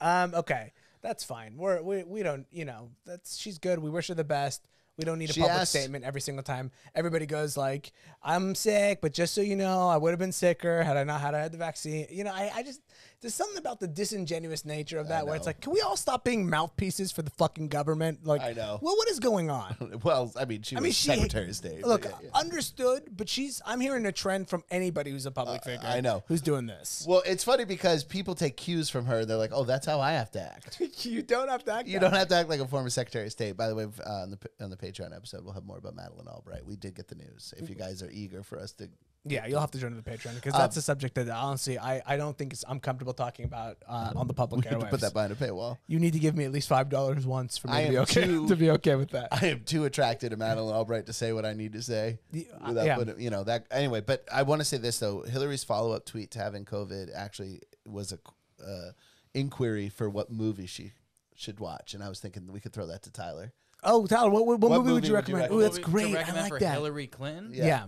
S1: Um. Okay, that's fine. We're we we don't. You know, that's she's good. We wish her the best. We don't need a
S2: She
S1: public
S2: asked-
S1: statement every single time. Everybody goes like, "I'm sick," but just so you know, I would have been sicker had I not had I had the vaccine. You know, I, I just there's something about the disingenuous nature of that where it's like, can we all stop being mouthpieces for the fucking government? Like,
S2: I know.
S1: Well, what is going on?
S2: Well, I mean, she
S1: I
S2: was
S1: mean, she
S2: Secretary of State.
S1: Look,
S2: yeah, yeah.
S1: understood, but she's. I'm hearing a trend from anybody who's a public figure.
S2: Uh, I know.
S1: who's doing this.
S2: Well, it's funny because people take cues from her. They're like, "Oh, that's how I have to act."
S1: you don't have to act.
S2: You don't have to act like a former Secretary of State. By the way, uh, on the on the Patreon episode, we'll have more about Madeleine Albright. We did get the news. If you guys are eager for us to,
S1: Yeah, you'll have to join the Patreon because
S2: Um,
S1: that's a subject that honestly I, I don't think it's, I'm comfortable talking about uh, on the public
S2: we have to
S1: airwaves.
S2: put that behind a paywall.
S1: you need to give me at least five dollars once for me to be
S2: am
S1: okay
S2: too-
S1: to be okay with that.
S2: I am too attracted to Madeleine Albright to say what I need to say
S1: The- uh,
S2: without
S1: yeah.
S2: putting, you know, that anyway. But I want to say this though: Hillary's follow up tweet to having COVID actually was a uh, inquiry for what movie she should watch, and I was thinking we could throw that to Tyler.
S1: oh, Tyler, what, what,
S2: What
S1: movie, would
S2: movie
S1: you
S2: would you
S1: recommend?
S2: recommend?
S1: Oh, that's
S3: Movie to
S1: great. I
S3: recommend
S1: like
S3: for
S1: that.
S3: Hillary Clinton
S2: Yeah.
S1: Yeah.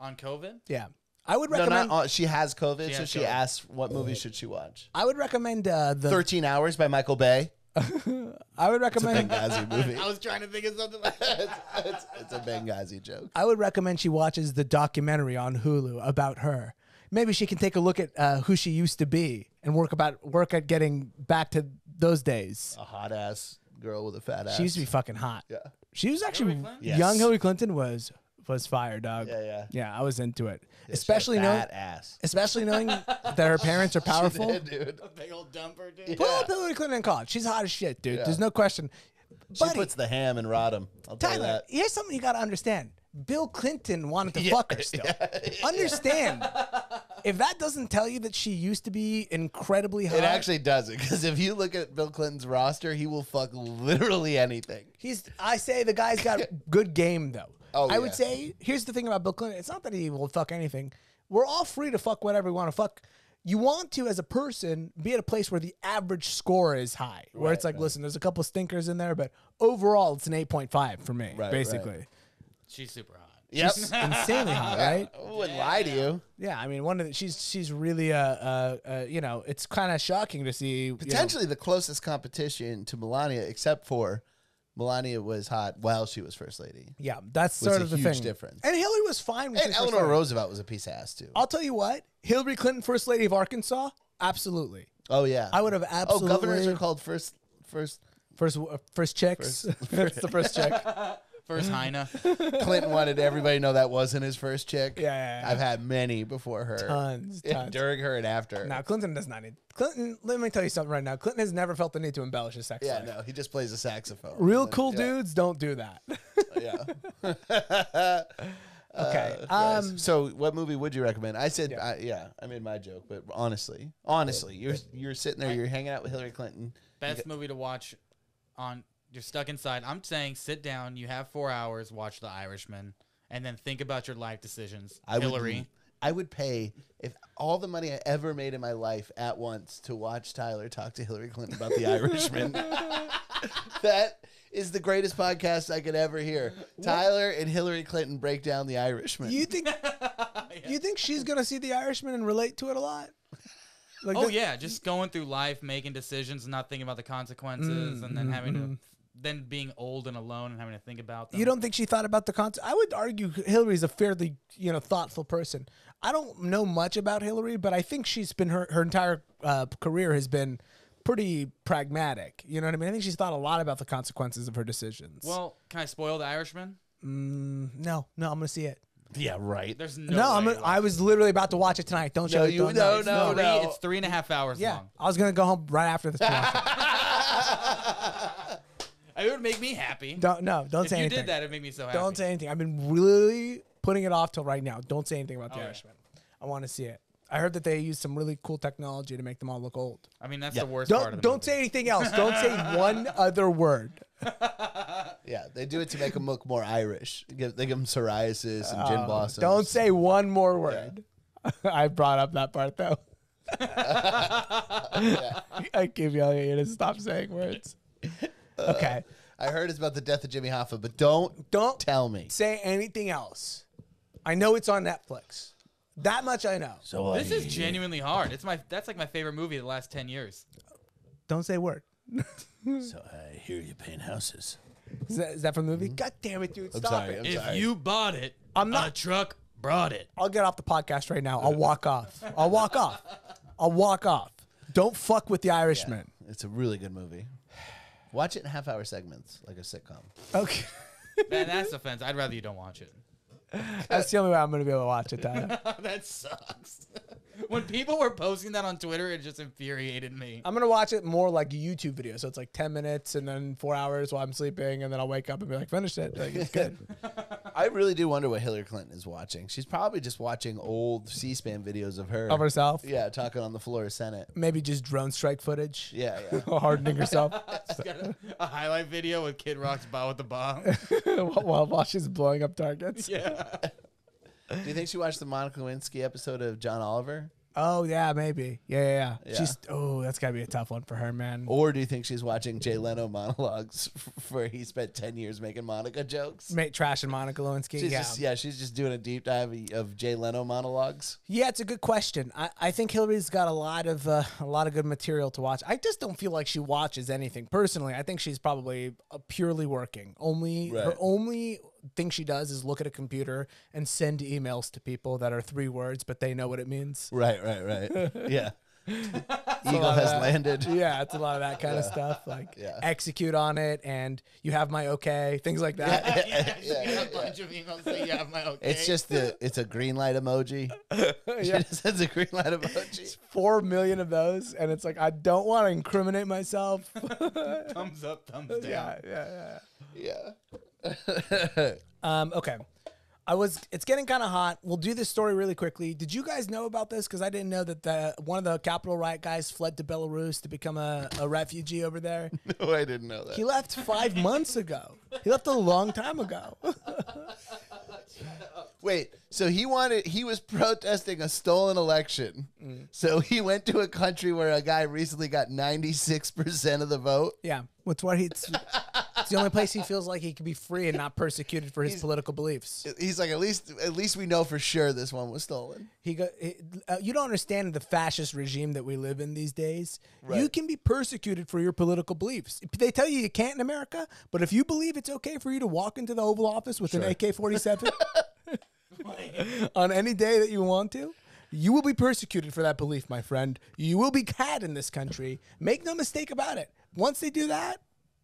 S3: On COVID.
S1: yeah, I would
S2: No,
S1: recommend.
S2: not all, she has COVID,
S3: She
S2: so
S3: has
S2: she
S3: COVID.
S2: asked what movie should she watch.
S1: I would recommend uh, the.
S2: Thirteen Hours by Michael Bay.
S1: I would
S2: It's a
S1: recommend.
S2: Benghazi movie.
S3: I was trying to think of something like that.
S2: it's, it's, it's a Benghazi joke.
S1: I would recommend she watches the documentary on Hulu about her. Maybe she can take a look at uh, who she used to be and work about work at getting back to those days.
S2: A hot ass girl with a fat ass.
S1: She used to be fucking hot.
S2: Yeah.
S1: She was actually
S3: Hillary Clinton?
S2: Yes.
S1: young. Hillary Clinton was was fire, dog.
S2: Yeah, yeah.
S1: Yeah, I was into it,
S2: Yeah, she had a
S1: especially knowing,
S2: fat ass.
S1: especially knowing that her parents are powerful.
S2: She did, dude.
S3: A big old dumper, dude.
S1: Put up Hillary Clinton in college. She's hot as shit, dude.
S2: Yeah.
S1: There's no question.
S2: She
S1: Buddy,
S2: puts the ham in Rodham. I'll tell you
S1: Tyler,
S2: that.
S1: here's something you got to understand. Bill Clinton wanted to fuck her still. Understand. if that doesn't tell you that she used to be incredibly hot,
S2: It actually doesn't, because if you look at Bill Clinton's roster, he will fuck literally anything.
S1: He's. I say the guy's got good game though.
S2: Oh,
S1: I
S2: yeah.
S1: would say here's the thing about Bill Clinton. It's not that he will fuck anything. We're all free to fuck whatever we want to fuck. You want to, as a person, be at a place where the average score is high. Where it's like, listen, there's a couple stinkers in there, but overall, it's an 8.5 for me,
S2: Right,
S1: basically.
S3: She's super hot.
S2: Yep.
S1: Insanely hot, right?
S2: I wouldn't lie to you.
S1: Yeah, I mean, one of the, she's she's really uh uh, uh you know it's kind of shocking to see you know-
S2: Potentially the closest competition to Melania, except for Melania was hot while she was first lady.
S1: yeah, that's
S2: was
S1: sort
S2: a
S1: of the
S2: huge
S1: thing.
S2: difference.
S1: And Hillary was fine. When she
S2: And
S1: was first
S2: Eleanor
S1: lady.
S2: Roosevelt was a piece of ass too.
S1: I'll tell you what, Hillary Clinton, first lady of Arkansas, absolutely.
S2: Oh yeah,
S1: I would have absolutely.
S2: Oh, governors are called first first.
S1: First, uh, first checks. That's the first check.
S3: First Heine.
S2: Clinton wanted everybody to know that wasn't his first chick.
S1: Yeah, yeah, yeah.
S2: I've had many before her.
S1: Tons,
S2: Yeah,
S1: tons.
S2: during her and after.
S1: Now Clinton does not need Clinton. Let me tell you something right now. Clinton has never felt the need to embellish his sex
S2: yeah,
S1: life.
S2: no, he just plays a saxophone.
S1: Real
S2: And then-
S1: cool
S2: yeah,
S1: dudes don't do that.
S2: Yeah.
S1: Okay.
S2: Guys,
S1: Um,
S2: so what movie would you recommend? I said, yeah, I, yeah, I made my joke, but honestly, honestly, you're you're sitting there, you're hanging out with Hillary Clinton.
S3: Best movie to watch on you're stuck inside. I'm saying sit down, you have four hours, watch The Irishman, and then think about your life decisions.
S2: I
S3: Hillary.
S2: would, I would pay if all the money I ever made in my life at once to watch Tyler talk to Hillary Clinton about The Irishman. that is the greatest podcast I could ever hear. Tyler and Hillary Clinton break down The Irishman.
S1: you think you think she's gonna see The Irishman and relate to it a lot? Like
S3: Oh
S1: the-
S3: yeah, just going through life, making decisions, not thinking about the consequences, and then mm-hmm. having to, mm-hmm. Then being old and alone and having to think about them.
S1: You don't think she thought about the concept? I would argue Hillary's a fairly, you know, thoughtful person. I don't know much about Hillary, but I think she's been her her entire uh, career has been pretty pragmatic. You know what I mean? I think she's thought a lot about the consequences of her decisions.
S3: Well, can I spoil The Irishman?
S1: no, no, I'm gonna see it.
S2: yeah, right.
S3: There's no.
S1: No, I'm.
S3: way
S1: Gonna, I was literally about to watch it tonight. Don't show
S2: No,
S1: it.
S2: you-
S1: don't,
S2: no,
S1: it's
S2: no,
S3: three,
S2: no.
S3: It's three and a half hours
S1: Yeah,
S3: long.
S1: I was gonna go home right after this. to watch it.
S3: It would make me happy.
S1: Don't no, don't
S3: if
S1: say
S3: you
S1: anything.
S3: did that, it'd make me so happy.
S1: Don't say anything. I've been really putting it off till right now. Don't say anything about the
S3: Oh.
S1: Irishman. I want to see it. I heard that they use some really cool technology to make them all look old.
S3: I mean, that's
S2: Yeah.
S3: the worst part
S1: Don't
S3: of the
S1: don't
S3: movie.
S1: say anything else. Don't say one other word.
S2: Yeah, they do it to make them look more Irish. Give, they give them psoriasis and gin blossoms.
S1: Uh, Don't say one more word. I brought up that part though. I keep yelling at you to stop saying words. Uh, okay.
S2: I heard it's about the death of Jimmy Hoffa, but don't
S1: Don't
S2: tell me.
S1: say anything else. I know it's on Netflix. That much I know.
S2: So
S3: This is genuinely hard. It's my that's like my favorite movie of the last ten years.
S1: Don't say a word.
S2: So I hear you paint houses.
S1: Is that, is that from the movie? Hmm? God damn it, dude.
S2: I'm
S1: Stop
S2: sorry,
S1: it.
S2: I'm
S3: if
S2: sorry.
S3: you bought it,
S1: I'm not- a
S3: truck brought it.
S1: I'll get off the podcast right now. I'll walk off. I'll walk off. I'll walk off. Don't fuck with the Irishman.
S2: It's a really good movie. Watch it in half hour segments, like a sitcom.
S1: Okay.
S3: Man, that's offense. I'd rather you don't watch it.
S1: That's the only way I'm going to be able to watch it, Tyler.
S3: that sucks. when people were posting that on Twitter, it just infuriated me.
S1: I'm going to watch it more like a YouTube video. So it's like 10 minutes and then four hours while I'm sleeping. And then I'll wake up and be like, finish it. Like, it's good.
S2: I really do wonder what Hillary Clinton is watching. She's probably just watching old C-SPAN videos of her.
S1: of herself.
S2: Yeah, talking on the floor of Senate.
S1: Maybe just drone strike footage.
S2: Yeah, yeah.
S1: Hardening herself
S3: She's got a, a highlight video with Kid Rock's bow with the bomb.
S1: while, while she's blowing up targets.
S3: yeah.
S2: do you think she watched the Monica Lewinsky episode of John Oliver?
S1: Oh, yeah, maybe. Yeah, yeah, yeah. She's, oh, that's got to be a tough one for her, man.
S2: Or do you think she's watching Jay Leno monologues where he spent 10 years making Monica jokes?
S1: Mate, trash and Monica Lewinsky.
S2: She's
S1: yeah.
S2: just, yeah, she's just doing a deep dive of Jay Leno monologues.
S1: Yeah, it's a good question. I, I think Hillary's got a lot of uh, a lot of good material to watch. I just don't feel like she watches anything personally. I think she's probably uh, purely working. Only her only thing she does is look at a computer and send emails to people that are three words, but they know what it means.
S2: Right, right, right. yeah. Eagle has
S1: that.
S2: landed.
S1: Yeah, it's a lot of that kind of stuff. Like
S2: Yeah.
S1: execute on it, and you have my okay, things like that.
S3: yeah, she a bunch of emails saying you have my okay.
S2: It's just the it's a green light emoji. She
S1: Yeah.
S2: just sends a green light emoji.
S1: Four million of those, and it's like I don't want to incriminate myself.
S3: thumbs up, thumbs down.
S1: yeah, yeah, yeah.
S2: Yeah.
S1: Um, okay. I was. It's getting kind of hot. We'll do this story really quickly. Did you guys know about this? Because I didn't know that the one of the Capitol riot guys fled to Belarus to become a, a refugee over there.
S2: no, I didn't know that.
S1: He left five months ago. He left a long time ago.
S2: Wait, so he wanted he was protesting a stolen election.
S1: Mm.
S2: So he went to a country where a guy recently got 96% of the vote.
S1: yeah, what's what he's. It's the only place he feels like he can be free and not persecuted for his
S2: He's-
S1: political beliefs.
S2: He's like at least at least we know for sure this one was stolen.
S1: He go. he- uh, you don't understand the fascist regime that we live in these days.
S2: Right.
S1: You can be persecuted for your political beliefs. They tell you you can't in America, but if you believe it's okay for you to walk into the Oval Office with an AK forty seven on any day that you want to. You will be persecuted for that belief, my friend. You will be had in this country. Make no mistake about it. Once they do that,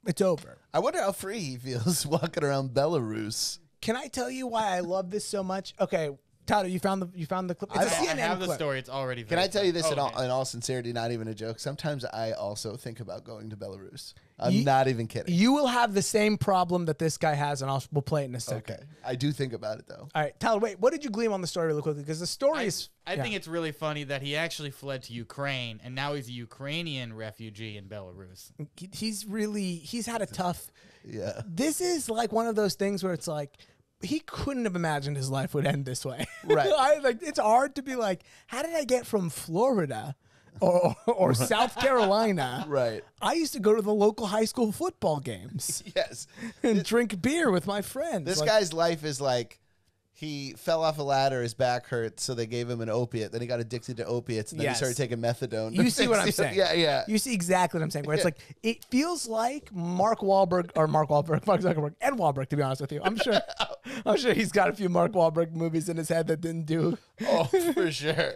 S1: it's over.
S2: I wonder how free he feels walking around Belarus.
S1: Can I tell you why I love this so much? Okay, Tyler, you found the you found the clip. It's a
S3: I, I
S1: CNN
S3: have the story. It's already.
S2: Can I tell you this in, all, in all sincerity, not even a joke? Sometimes I also think about going to Belarus. I'm
S1: Ye-
S2: not even kidding.
S1: You will have the same problem that this guy has, and I'll we'll play it in a second.
S2: okay. I do think about it though.
S1: All right, Tyler. Wait, what did you glean on the story really quickly? Because the story
S3: I,
S1: is.
S3: I
S1: yeah.
S3: think it's really funny that he actually fled to Ukraine and now he's a Ukrainian refugee in Belarus.
S1: He's really he's had a tough.
S2: Yeah.
S1: This is like one of those things where it's like he couldn't have imagined his life would end this way.
S2: Right.
S1: I, like it's hard to be like, how did I get from Florida or or South Carolina?
S2: Right.
S1: I used to go to the local high school football games
S2: Yes.
S1: and drink beer with my friends.
S2: This
S1: Like,
S2: guy's life is like he fell off a ladder, his back hurt, so they gave him an opiate. Then he got addicted to opiates, and then
S1: Yes.
S2: he started taking methadone.
S1: You see what I'm saying?
S2: Yeah, yeah.
S1: You see exactly what I'm saying. Where it's like it feels like Mark Wahlberg or Mark Wahlberg, Mark Zuckerberg, and Wahlberg. To be honest with you, I'm sure, I'm sure he's got a few Mark Wahlberg movies in his head that didn't do.
S2: oh, for sure.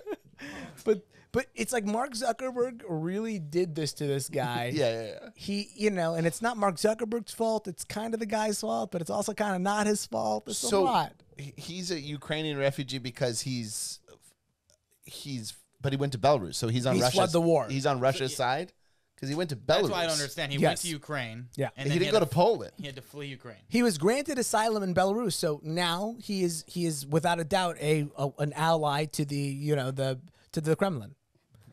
S1: But but it's like Mark Zuckerberg really did this to this guy.
S2: Yeah, yeah, yeah.
S1: He, you know, and it's not Mark Zuckerberg's fault. It's kind of the guy's fault, but it's also kind of not his fault. It's a lot.
S2: He- he's a Ukrainian refugee because he's he's but he went to Belarus, so he's on
S1: He's
S2: Russia's
S1: fled the war.
S2: He's on Russia's side because he went to Belarus.
S3: That's why I don't understand. He went to Ukraine.
S1: Yeah.
S3: And
S2: He didn't go
S3: had
S2: to Poland.
S3: He had to flee Ukraine.
S1: He was granted asylum in Belarus, so now he is he is without a doubt a, a an ally to the you know the to the Kremlin.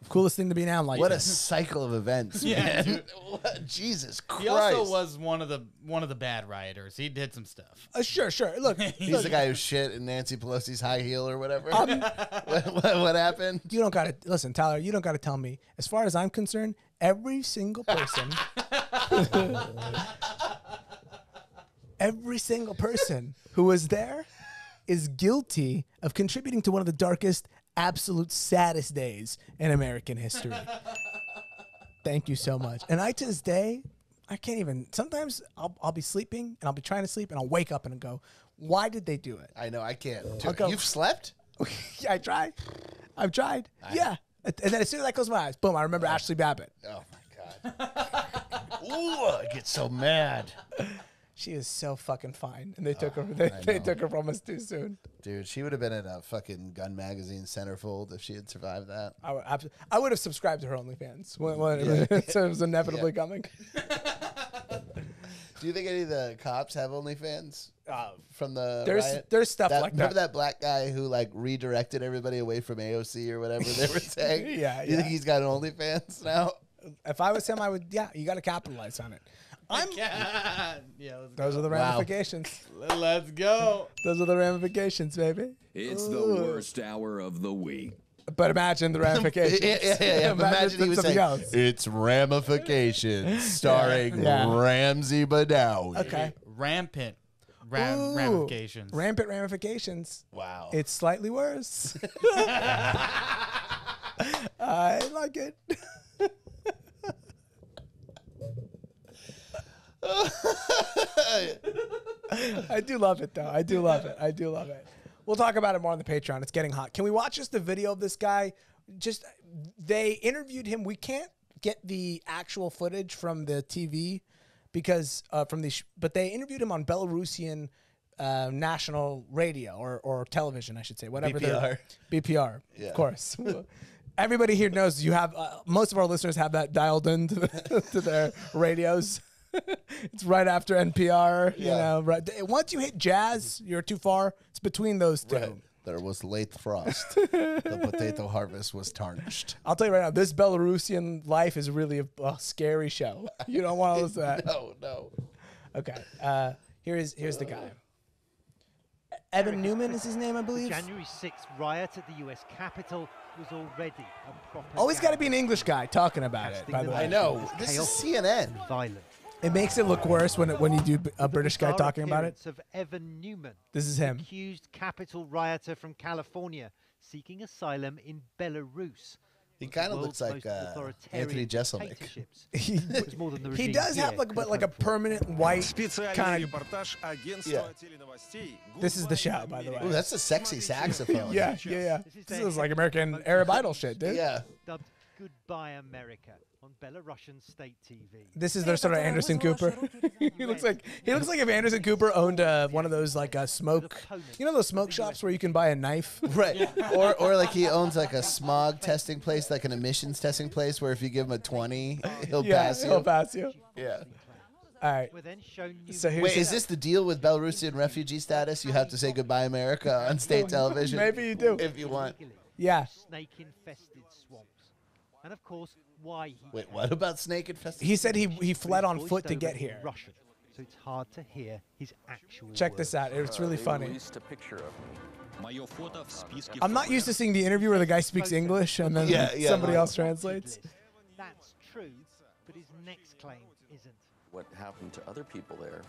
S1: Coolest thing to be an like
S2: What
S1: to.
S2: a cycle of events,
S3: Yeah,
S2: man!
S3: dude.
S2: What- Jesus Christ!
S3: He also was one of the one of the bad rioters. He did some stuff.
S1: Uh, sure, sure. Look,
S2: He's
S1: look,
S2: the guy who shit in Nancy Pelosi's high heel or whatever.
S1: Um,
S2: what, what, what happened?
S1: you don't got to listen, Tyler. You don't got to tell me. As far as I'm concerned, every single person, every single person who was there is guilty of contributing to one of the darkest, absolute saddest days in American history. Thank you so much. And I to this day, I can't even. Sometimes I'll, I'll be sleeping and I'll be trying to sleep and I'll wake up and go, "Why did they do it?"
S2: I know I can't.
S1: I'll go-
S2: You've slept?
S1: yeah, I tried. I've tried. yeah. And then as soon as I close my eyes, boom, I remember Ashley Babbitt.
S2: Oh my god! Ooh, I get so mad,
S1: She is so fucking fine, and they took her. They, they took her from us too soon.
S2: dude. She would have been in a fucking Gun Magazine centerfold if she had survived that.
S1: I would, I would have subscribed to her OnlyFans when, when so it was inevitably coming.
S2: Do you think any of the cops have OnlyFans uh, from the
S1: there's-
S2: riot?
S1: there's stuff
S2: That-
S1: like
S2: Remember
S1: that.
S2: Remember that black guy who like redirected everybody away from AOC or whatever they were saying?
S1: Yeah,
S2: You think he's got an OnlyFans now?
S1: If I was him, I would. Yeah, you got to capitalize on it. I'm.
S3: yeah, let's go.
S1: Those are the
S2: Wow.
S1: ramifications.
S3: Let's go.
S1: Those are the ramifications, baby.
S7: It's the worst hour of the week.
S1: But imagine the ramifications.
S2: yeah, yeah, yeah. yeah. Imagine, he was
S1: something
S2: saying,
S1: else.
S2: "It's Ramifications," starring
S1: Yeah.
S2: Ramsey Badawi.
S1: Okay.
S3: Rampant ram-
S1: Ooh,
S3: ramifications.
S1: Rampant ramifications.
S2: Wow.
S1: It's slightly worse. I like it. I do love it though. I do love it. I do love it. We'll talk about it more on the Patreon. It's getting hot. Can we watch just the video of this guy? Just they interviewed him. We can't get the actual footage from the TV because uh, from the sh- but they interviewed him on Belarusian uh, national radio or, or television, I should say, whatever. they're- BPR,
S2: Yeah.
S1: of course. Everybody here knows you have. Uh, most of our listeners have that dialed into the, to their radios. it's right after NPR. You
S2: Yeah.
S1: know, right. Once you hit jazz, you're too far. It's between those two.
S2: Right. There was late frost. the potato harvest was tarnished.
S1: I'll tell you right now, this Belarusian life is really a, a scary show. You don't want to listen to that.
S2: No, no.
S1: Okay. Uh, here's here's the guy. Evan Neumann is his name, I believe.
S8: January 6th riot at the US Capitol was already a proper.
S1: Always got to be an English guy talking about it. By the way,
S2: I know.
S8: as
S2: This is CNN.
S8: and Violent.
S1: It makes it look worse when it, when you do a British guy talking about it.
S8: Of Evan Neumann,
S1: this is him,
S8: accused Capitol rioter from California seeking asylum in Belarus.
S2: He kind of looks like uh, Anthony Jeselnik.
S1: he, does have like, but like a permanent white kind of.
S2: Yeah.
S1: This is the shout, by the way.
S2: Ooh, that's a sexy saxophone.
S1: yeah, yeah, yeah.
S8: This is
S1: like American Arab Idol shit, dude.
S2: Yeah.
S8: Dubbed Goodbye America on Belarusian state TV.
S1: This is their sort of Anderson Cooper. he looks like he looks like if Anderson Cooper owned uh, one of those like uh, smoke, you know those smoke shops where you can buy a knife.
S2: Right. Or or like he owns like a smog testing place, like an emissions testing place, where if you give him a twenty, he'll
S1: yeah,
S2: pass you.
S1: he'll pass you.
S2: Yeah.
S1: All right.
S8: We're then shown you
S1: So here's
S2: Wait, is this the deal with Belarusian refugee status? You have to say goodbye, America, on state television.
S1: Maybe you do.
S2: if you want.
S1: Yeah.
S8: snake-infested swamps, and of course, why he
S2: Wait, what about snake infested?
S1: He said he he fled on foot to get here.
S8: Russian, so it's hard to hear his actual.
S1: Check this out. It's really funny.
S9: a picture of me.
S1: I'm not used to seeing the interview where the guy speaks English and then
S2: Yeah, yeah,
S1: somebody
S2: like-
S1: else translates.
S8: That's true, but his next claim isn't.
S9: What happened to other people there?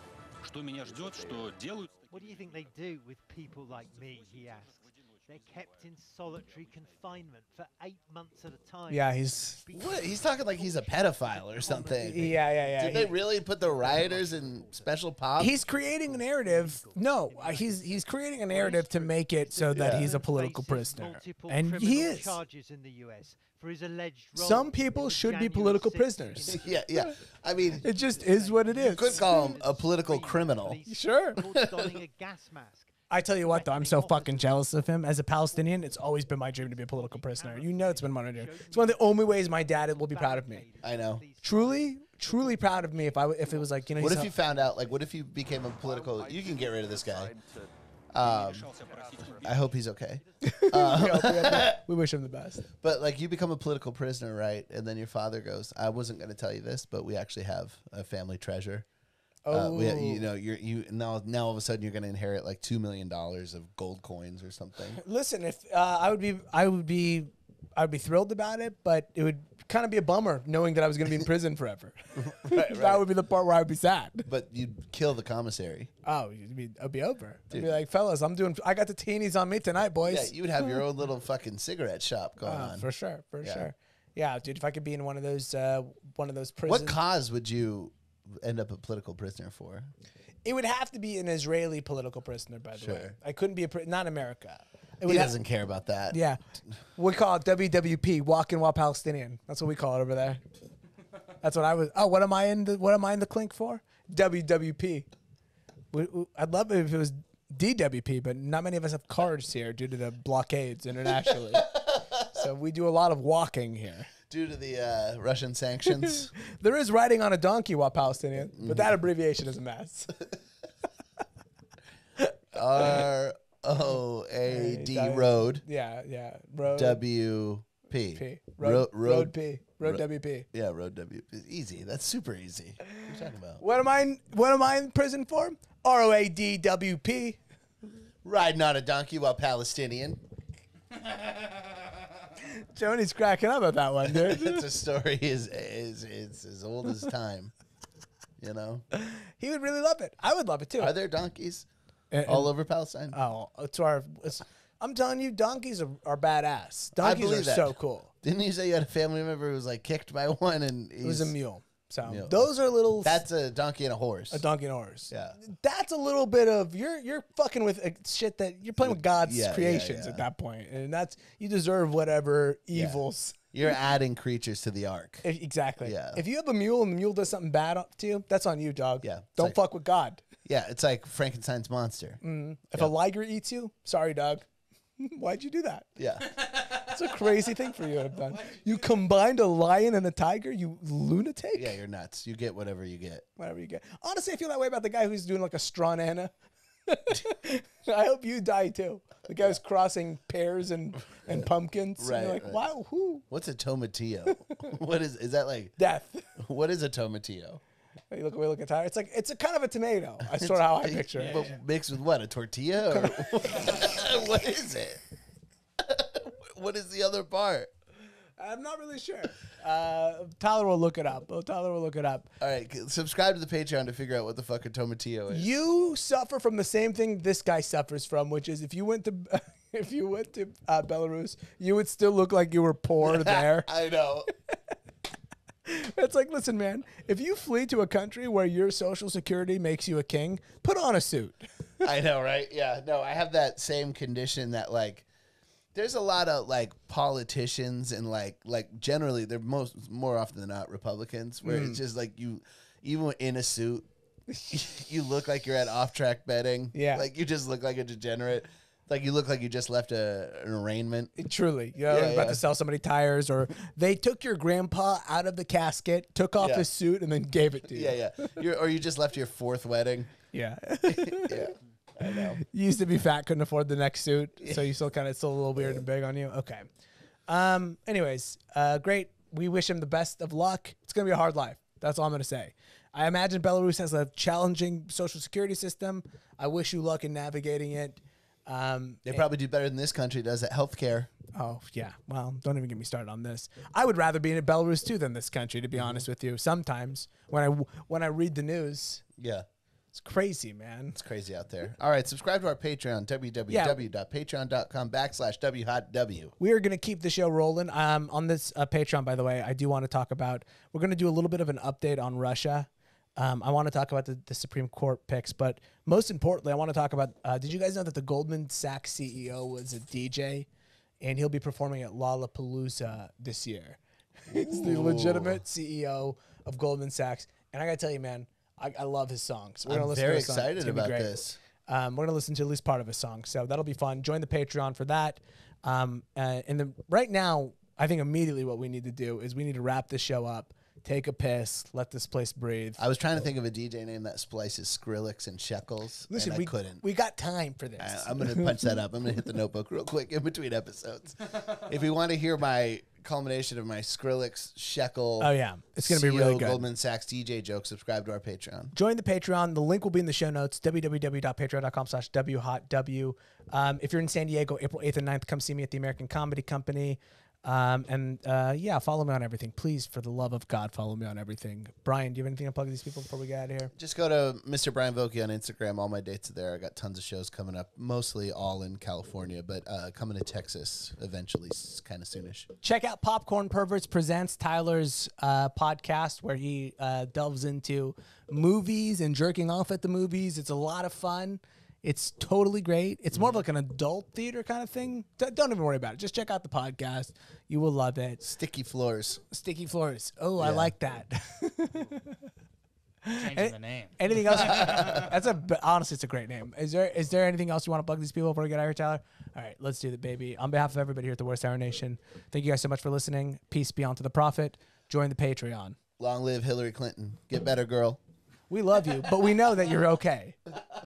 S8: What do you think they do with people like me? He asks. They're kept in solitary confinement for eight months at a time.
S1: Yeah, he's
S2: What? He's talking like he's a pedophile or something.
S1: yeah, yeah, yeah.
S2: Did they really put the rioters in special pop?
S1: He's creating a narrative. No, uh, he's he's creating a narrative to make it so that
S2: Yeah.
S1: he's a political prisoner,
S8: multiple
S1: and he
S8: criminal
S1: is.
S8: Charges in the U.S. for his alleged role
S1: Some people
S8: the
S1: should be
S8: January
S1: political
S8: 6th
S1: prisoners.
S2: yeah, yeah. I mean,
S1: It just is what it is.
S2: could call him a political criminal.
S1: Sure.
S8: caught donning a gas mask.
S1: I tell you what, though, I'm so fucking jealous of him. As a Palestinian, it's always been my dream to be a political prisoner. You know, it's been my dream. It's one of the only ways my dad will be proud of me.
S2: I know.
S1: Truly, truly proud of me. If I w- if it was like you know,
S2: What if you found out? Like, what if you became a political? You can get rid of this guy. Um, I hope he's okay. Uh,
S1: we wish him the best.
S2: but like, you become a political prisoner, right? And then your father goes, "I wasn't going to tell you this, but we actually have a family treasure." Uh, we,
S1: Oh.
S2: you know, you're you now now all of a sudden you're going to inherit like two million dollars of gold coins or something.
S1: Listen, if uh, I would be, I would be, I would be thrilled about it, but it would kind of be a bummer knowing that I was going to be in prison forever. That would be the part where I would be sad.
S2: But you'd kill the commissary.
S1: Oh, it'd be, it'd be over. I'd be like, fellas, I'm doing. I got the teenies on me tonight, boys.
S2: Yeah, you would have your own little fucking cigarette shop going
S1: Uh,
S2: on.
S1: for sure, for
S2: Yeah.
S1: sure. Yeah, dude. If I could be in one of those, uh, one of those prisons,
S2: What cause would you end up a political prisoner for?
S1: it would have to be an Israeli political prisoner. By the way, I couldn't be a pri- not America. It
S2: He doesn't care about that.
S1: Yeah, we call it WWP, walking while Palestinian. That's what we call it over there. That's what I was. Oh, what am I in the? What am I in the clink for? WWP. We- we- I'd love it if it was DWP, but not many of us have cards here due to the blockades internationally. so we do a lot of walking here.
S2: Due to the uh, Russian sanctions.
S1: There is riding on a donkey while Palestinian, but
S2: Mm-hmm.
S1: that abbreviation is a mess.
S2: R O A D road.
S1: Yeah, yeah. Road
S2: W P.
S1: P.
S2: Ro-
S1: Road, road, P. Road
S2: ro-
S1: WP.
S2: Yeah, road W. Easy. That's super easy. What are you talking about?
S1: What am I? In, what am I in prison for? R O A D W P.
S2: Riding on a donkey while Palestinian.
S1: Joni's cracking up at that one, dude.
S2: it's a story is is it's as old as time. You know?
S1: he would really love it. I would love it too.
S2: Are there donkeys
S1: And-
S2: all over Palestine?
S1: Oh, it's our. It's, I'm telling you, donkeys are, are badass. Donkeys are
S2: believe that.
S1: so cool.
S2: Didn't you say you had a family member who was like kicked by one and
S1: It was a mule. So
S2: Mule.
S1: those are little.
S2: That's a donkey and a horse.
S1: a donkey and a horse.
S2: Yeah.
S1: That's a little bit of you're you're fucking with uh, shit that you're playing with God's
S2: Yeah, yeah,
S1: creations
S2: yeah.
S1: at that point, and that's you deserve whatever evils.
S2: You're adding creatures to the ark.
S1: Exactly.
S2: Yeah.
S1: If you have a mule and the mule does something bad to you, that's on you, dog.
S2: Yeah,
S1: Don't
S2: like-
S1: fuck with God.
S2: Yeah, it's like Frankenstein's monster.
S1: Mm. If a liger eats you, sorry, dog. Why'd you do that?
S2: Yeah.
S1: It's a crazy thing for you to have done. You combined a lion and a tiger, you lunatic.
S2: Yeah, you're nuts. You get whatever you get.
S1: Whatever you get. Honestly, I feel that way about the guy who's doing like a straw nana. I hope you die too. The guy who's crossing pears and, and pumpkins. And
S2: Right,
S1: you're like,
S2: right.
S1: wow, who?
S2: What's a tomatillo? what is is that like
S1: Death.
S2: what is a tomatillo?
S1: You look away, look at Tyler. It's like it's a kind of a tomato. I sort of how I picture it.
S2: But mixed with what? A tortilla? Or what is it? What is the other part?
S1: I'm not really sure. Uh, Tyler will look it up. Oh, Tyler will look it up.
S2: All right, subscribe to the Patreon to figure out what the fuck a tomatillo is.
S1: You suffer from the same thing this guy suffers from, which is if you went to if you went to uh, Belarus, you would still look like you were poor there.
S2: I know.
S1: It's like, listen, man, if you flee to a country where your social security makes you a king, put on a suit.
S2: I know, right? Yeah. No, I have that same condition that like there's a lot of like politicians and like like generally they're most more often than not Republicans where
S1: Mm.
S2: it's just like you even in a suit you look like you're at off track betting.
S1: Yeah.
S2: Like you just look like a degenerate. Like you look like you just left a, an arrangement.
S1: Truly, you know,
S2: Yeah,
S1: about
S2: yeah.
S1: to sell somebody tires, or they took your grandpa out of the casket, took off
S2: Yeah.
S1: his suit, and then gave it to you.
S2: Yeah, yeah. You're, or you just left your fourth wedding.
S1: yeah.
S2: yeah. I know.
S1: you used to be fat, couldn't afford the next suit, so you still kind of still a little weird and big on you. Okay. Um. Anyways, uh, great. We wish him the best of luck. It's gonna be a hard life. That's all I'm gonna say. I imagine Belarus has a challenging social security system. I wish you luck in navigating it. Um,
S2: They probably do better than this country does at healthcare.
S1: Oh yeah. Well, don't even get me started on this. I would rather be in Belarus too than this country, to be
S2: Mm-hmm.
S1: honest with you. Sometimes when I when I read the news,
S2: Yeah.
S1: It's crazy, man.
S2: It's crazy out there. All right, subscribe to our Patreon, www.patreon.com backslash WHOTW.
S1: We are going to keep the show rolling. Um, on this uh, Patreon, by the way, I do want to talk about. We're going to do a little bit of an update on Russia. Um, I want to talk about the, the Supreme Court picks, but most importantly, I want to talk about. Uh, did you guys know that the Goldman Sachs CEO was a DJ, and he'll be performing at Lollapalooza this year? He's the legitimate CEO of Goldman Sachs, and I got to tell you, man, I, I love his songs. We're
S2: I'm very
S1: to.
S2: Excited about this.
S1: Um, we're gonna listen to at least part of his song, so that'll be fun. Join the Patreon for that. Um, uh, and the right now, I think immediately what we need to do is we need to wrap this show up, take a piss, let this place breathe.
S2: I was trying to think of a DJ name that splices Skrillex and Shekels,
S1: Listen,
S2: and I
S1: we
S2: couldn't.
S1: We got time for this.
S2: I, I'm going to punch that up. I'm going to hit the notebook real quick in between episodes. if you want to hear my culmination of my Skrillex, Shekel,
S1: Oh, yeah. It's gonna be
S2: CEO,
S1: really good.
S2: Goldman Sachs DJ joke, subscribe to our Patreon.
S1: Join the Patreon. The link will be in the show notes, www.patreon.com slash WHOTW. Um, if you're in San Diego, April 8th and 9th, come see me at the American Comedy Company. Um, and uh, yeah, follow me on everything. Please, for the love of God, follow me on everything. Bryan, do you have anything to plug these people before we get out of here?
S2: Just go to Mr. Bryan Vokey on Instagram. All my dates are there. I got tons of shows coming up, mostly all in California, but uh, coming to Texas eventually, kind of soonish.
S1: Check out Popcorn Perverts Presents Tyler's uh, podcast where he uh, delves into movies and jerking off at the movies. It's a lot of fun. It's totally great. It's more of mm. like an adult theater kind of thing. D- don't even worry about it. Just check out the podcast. You will love it.
S2: Sticky Floors.
S1: Sticky Floors. Oh, I
S2: Yeah.
S1: like that.
S3: Changing
S1: Any-
S3: the name.
S1: Anything else? That's a b- honestly, it's a great name. Is there is there anything else you want to plug these people before we get out of here, Tyler? All right, let's do that, baby. On behalf of everybody here at the Worst Hour Nation, thank you guys so much for listening. Peace be unto the prophet. Join the Patreon.
S2: Long live Hillary Clinton. Get better, girl.
S1: We love you, but we know that you're okay.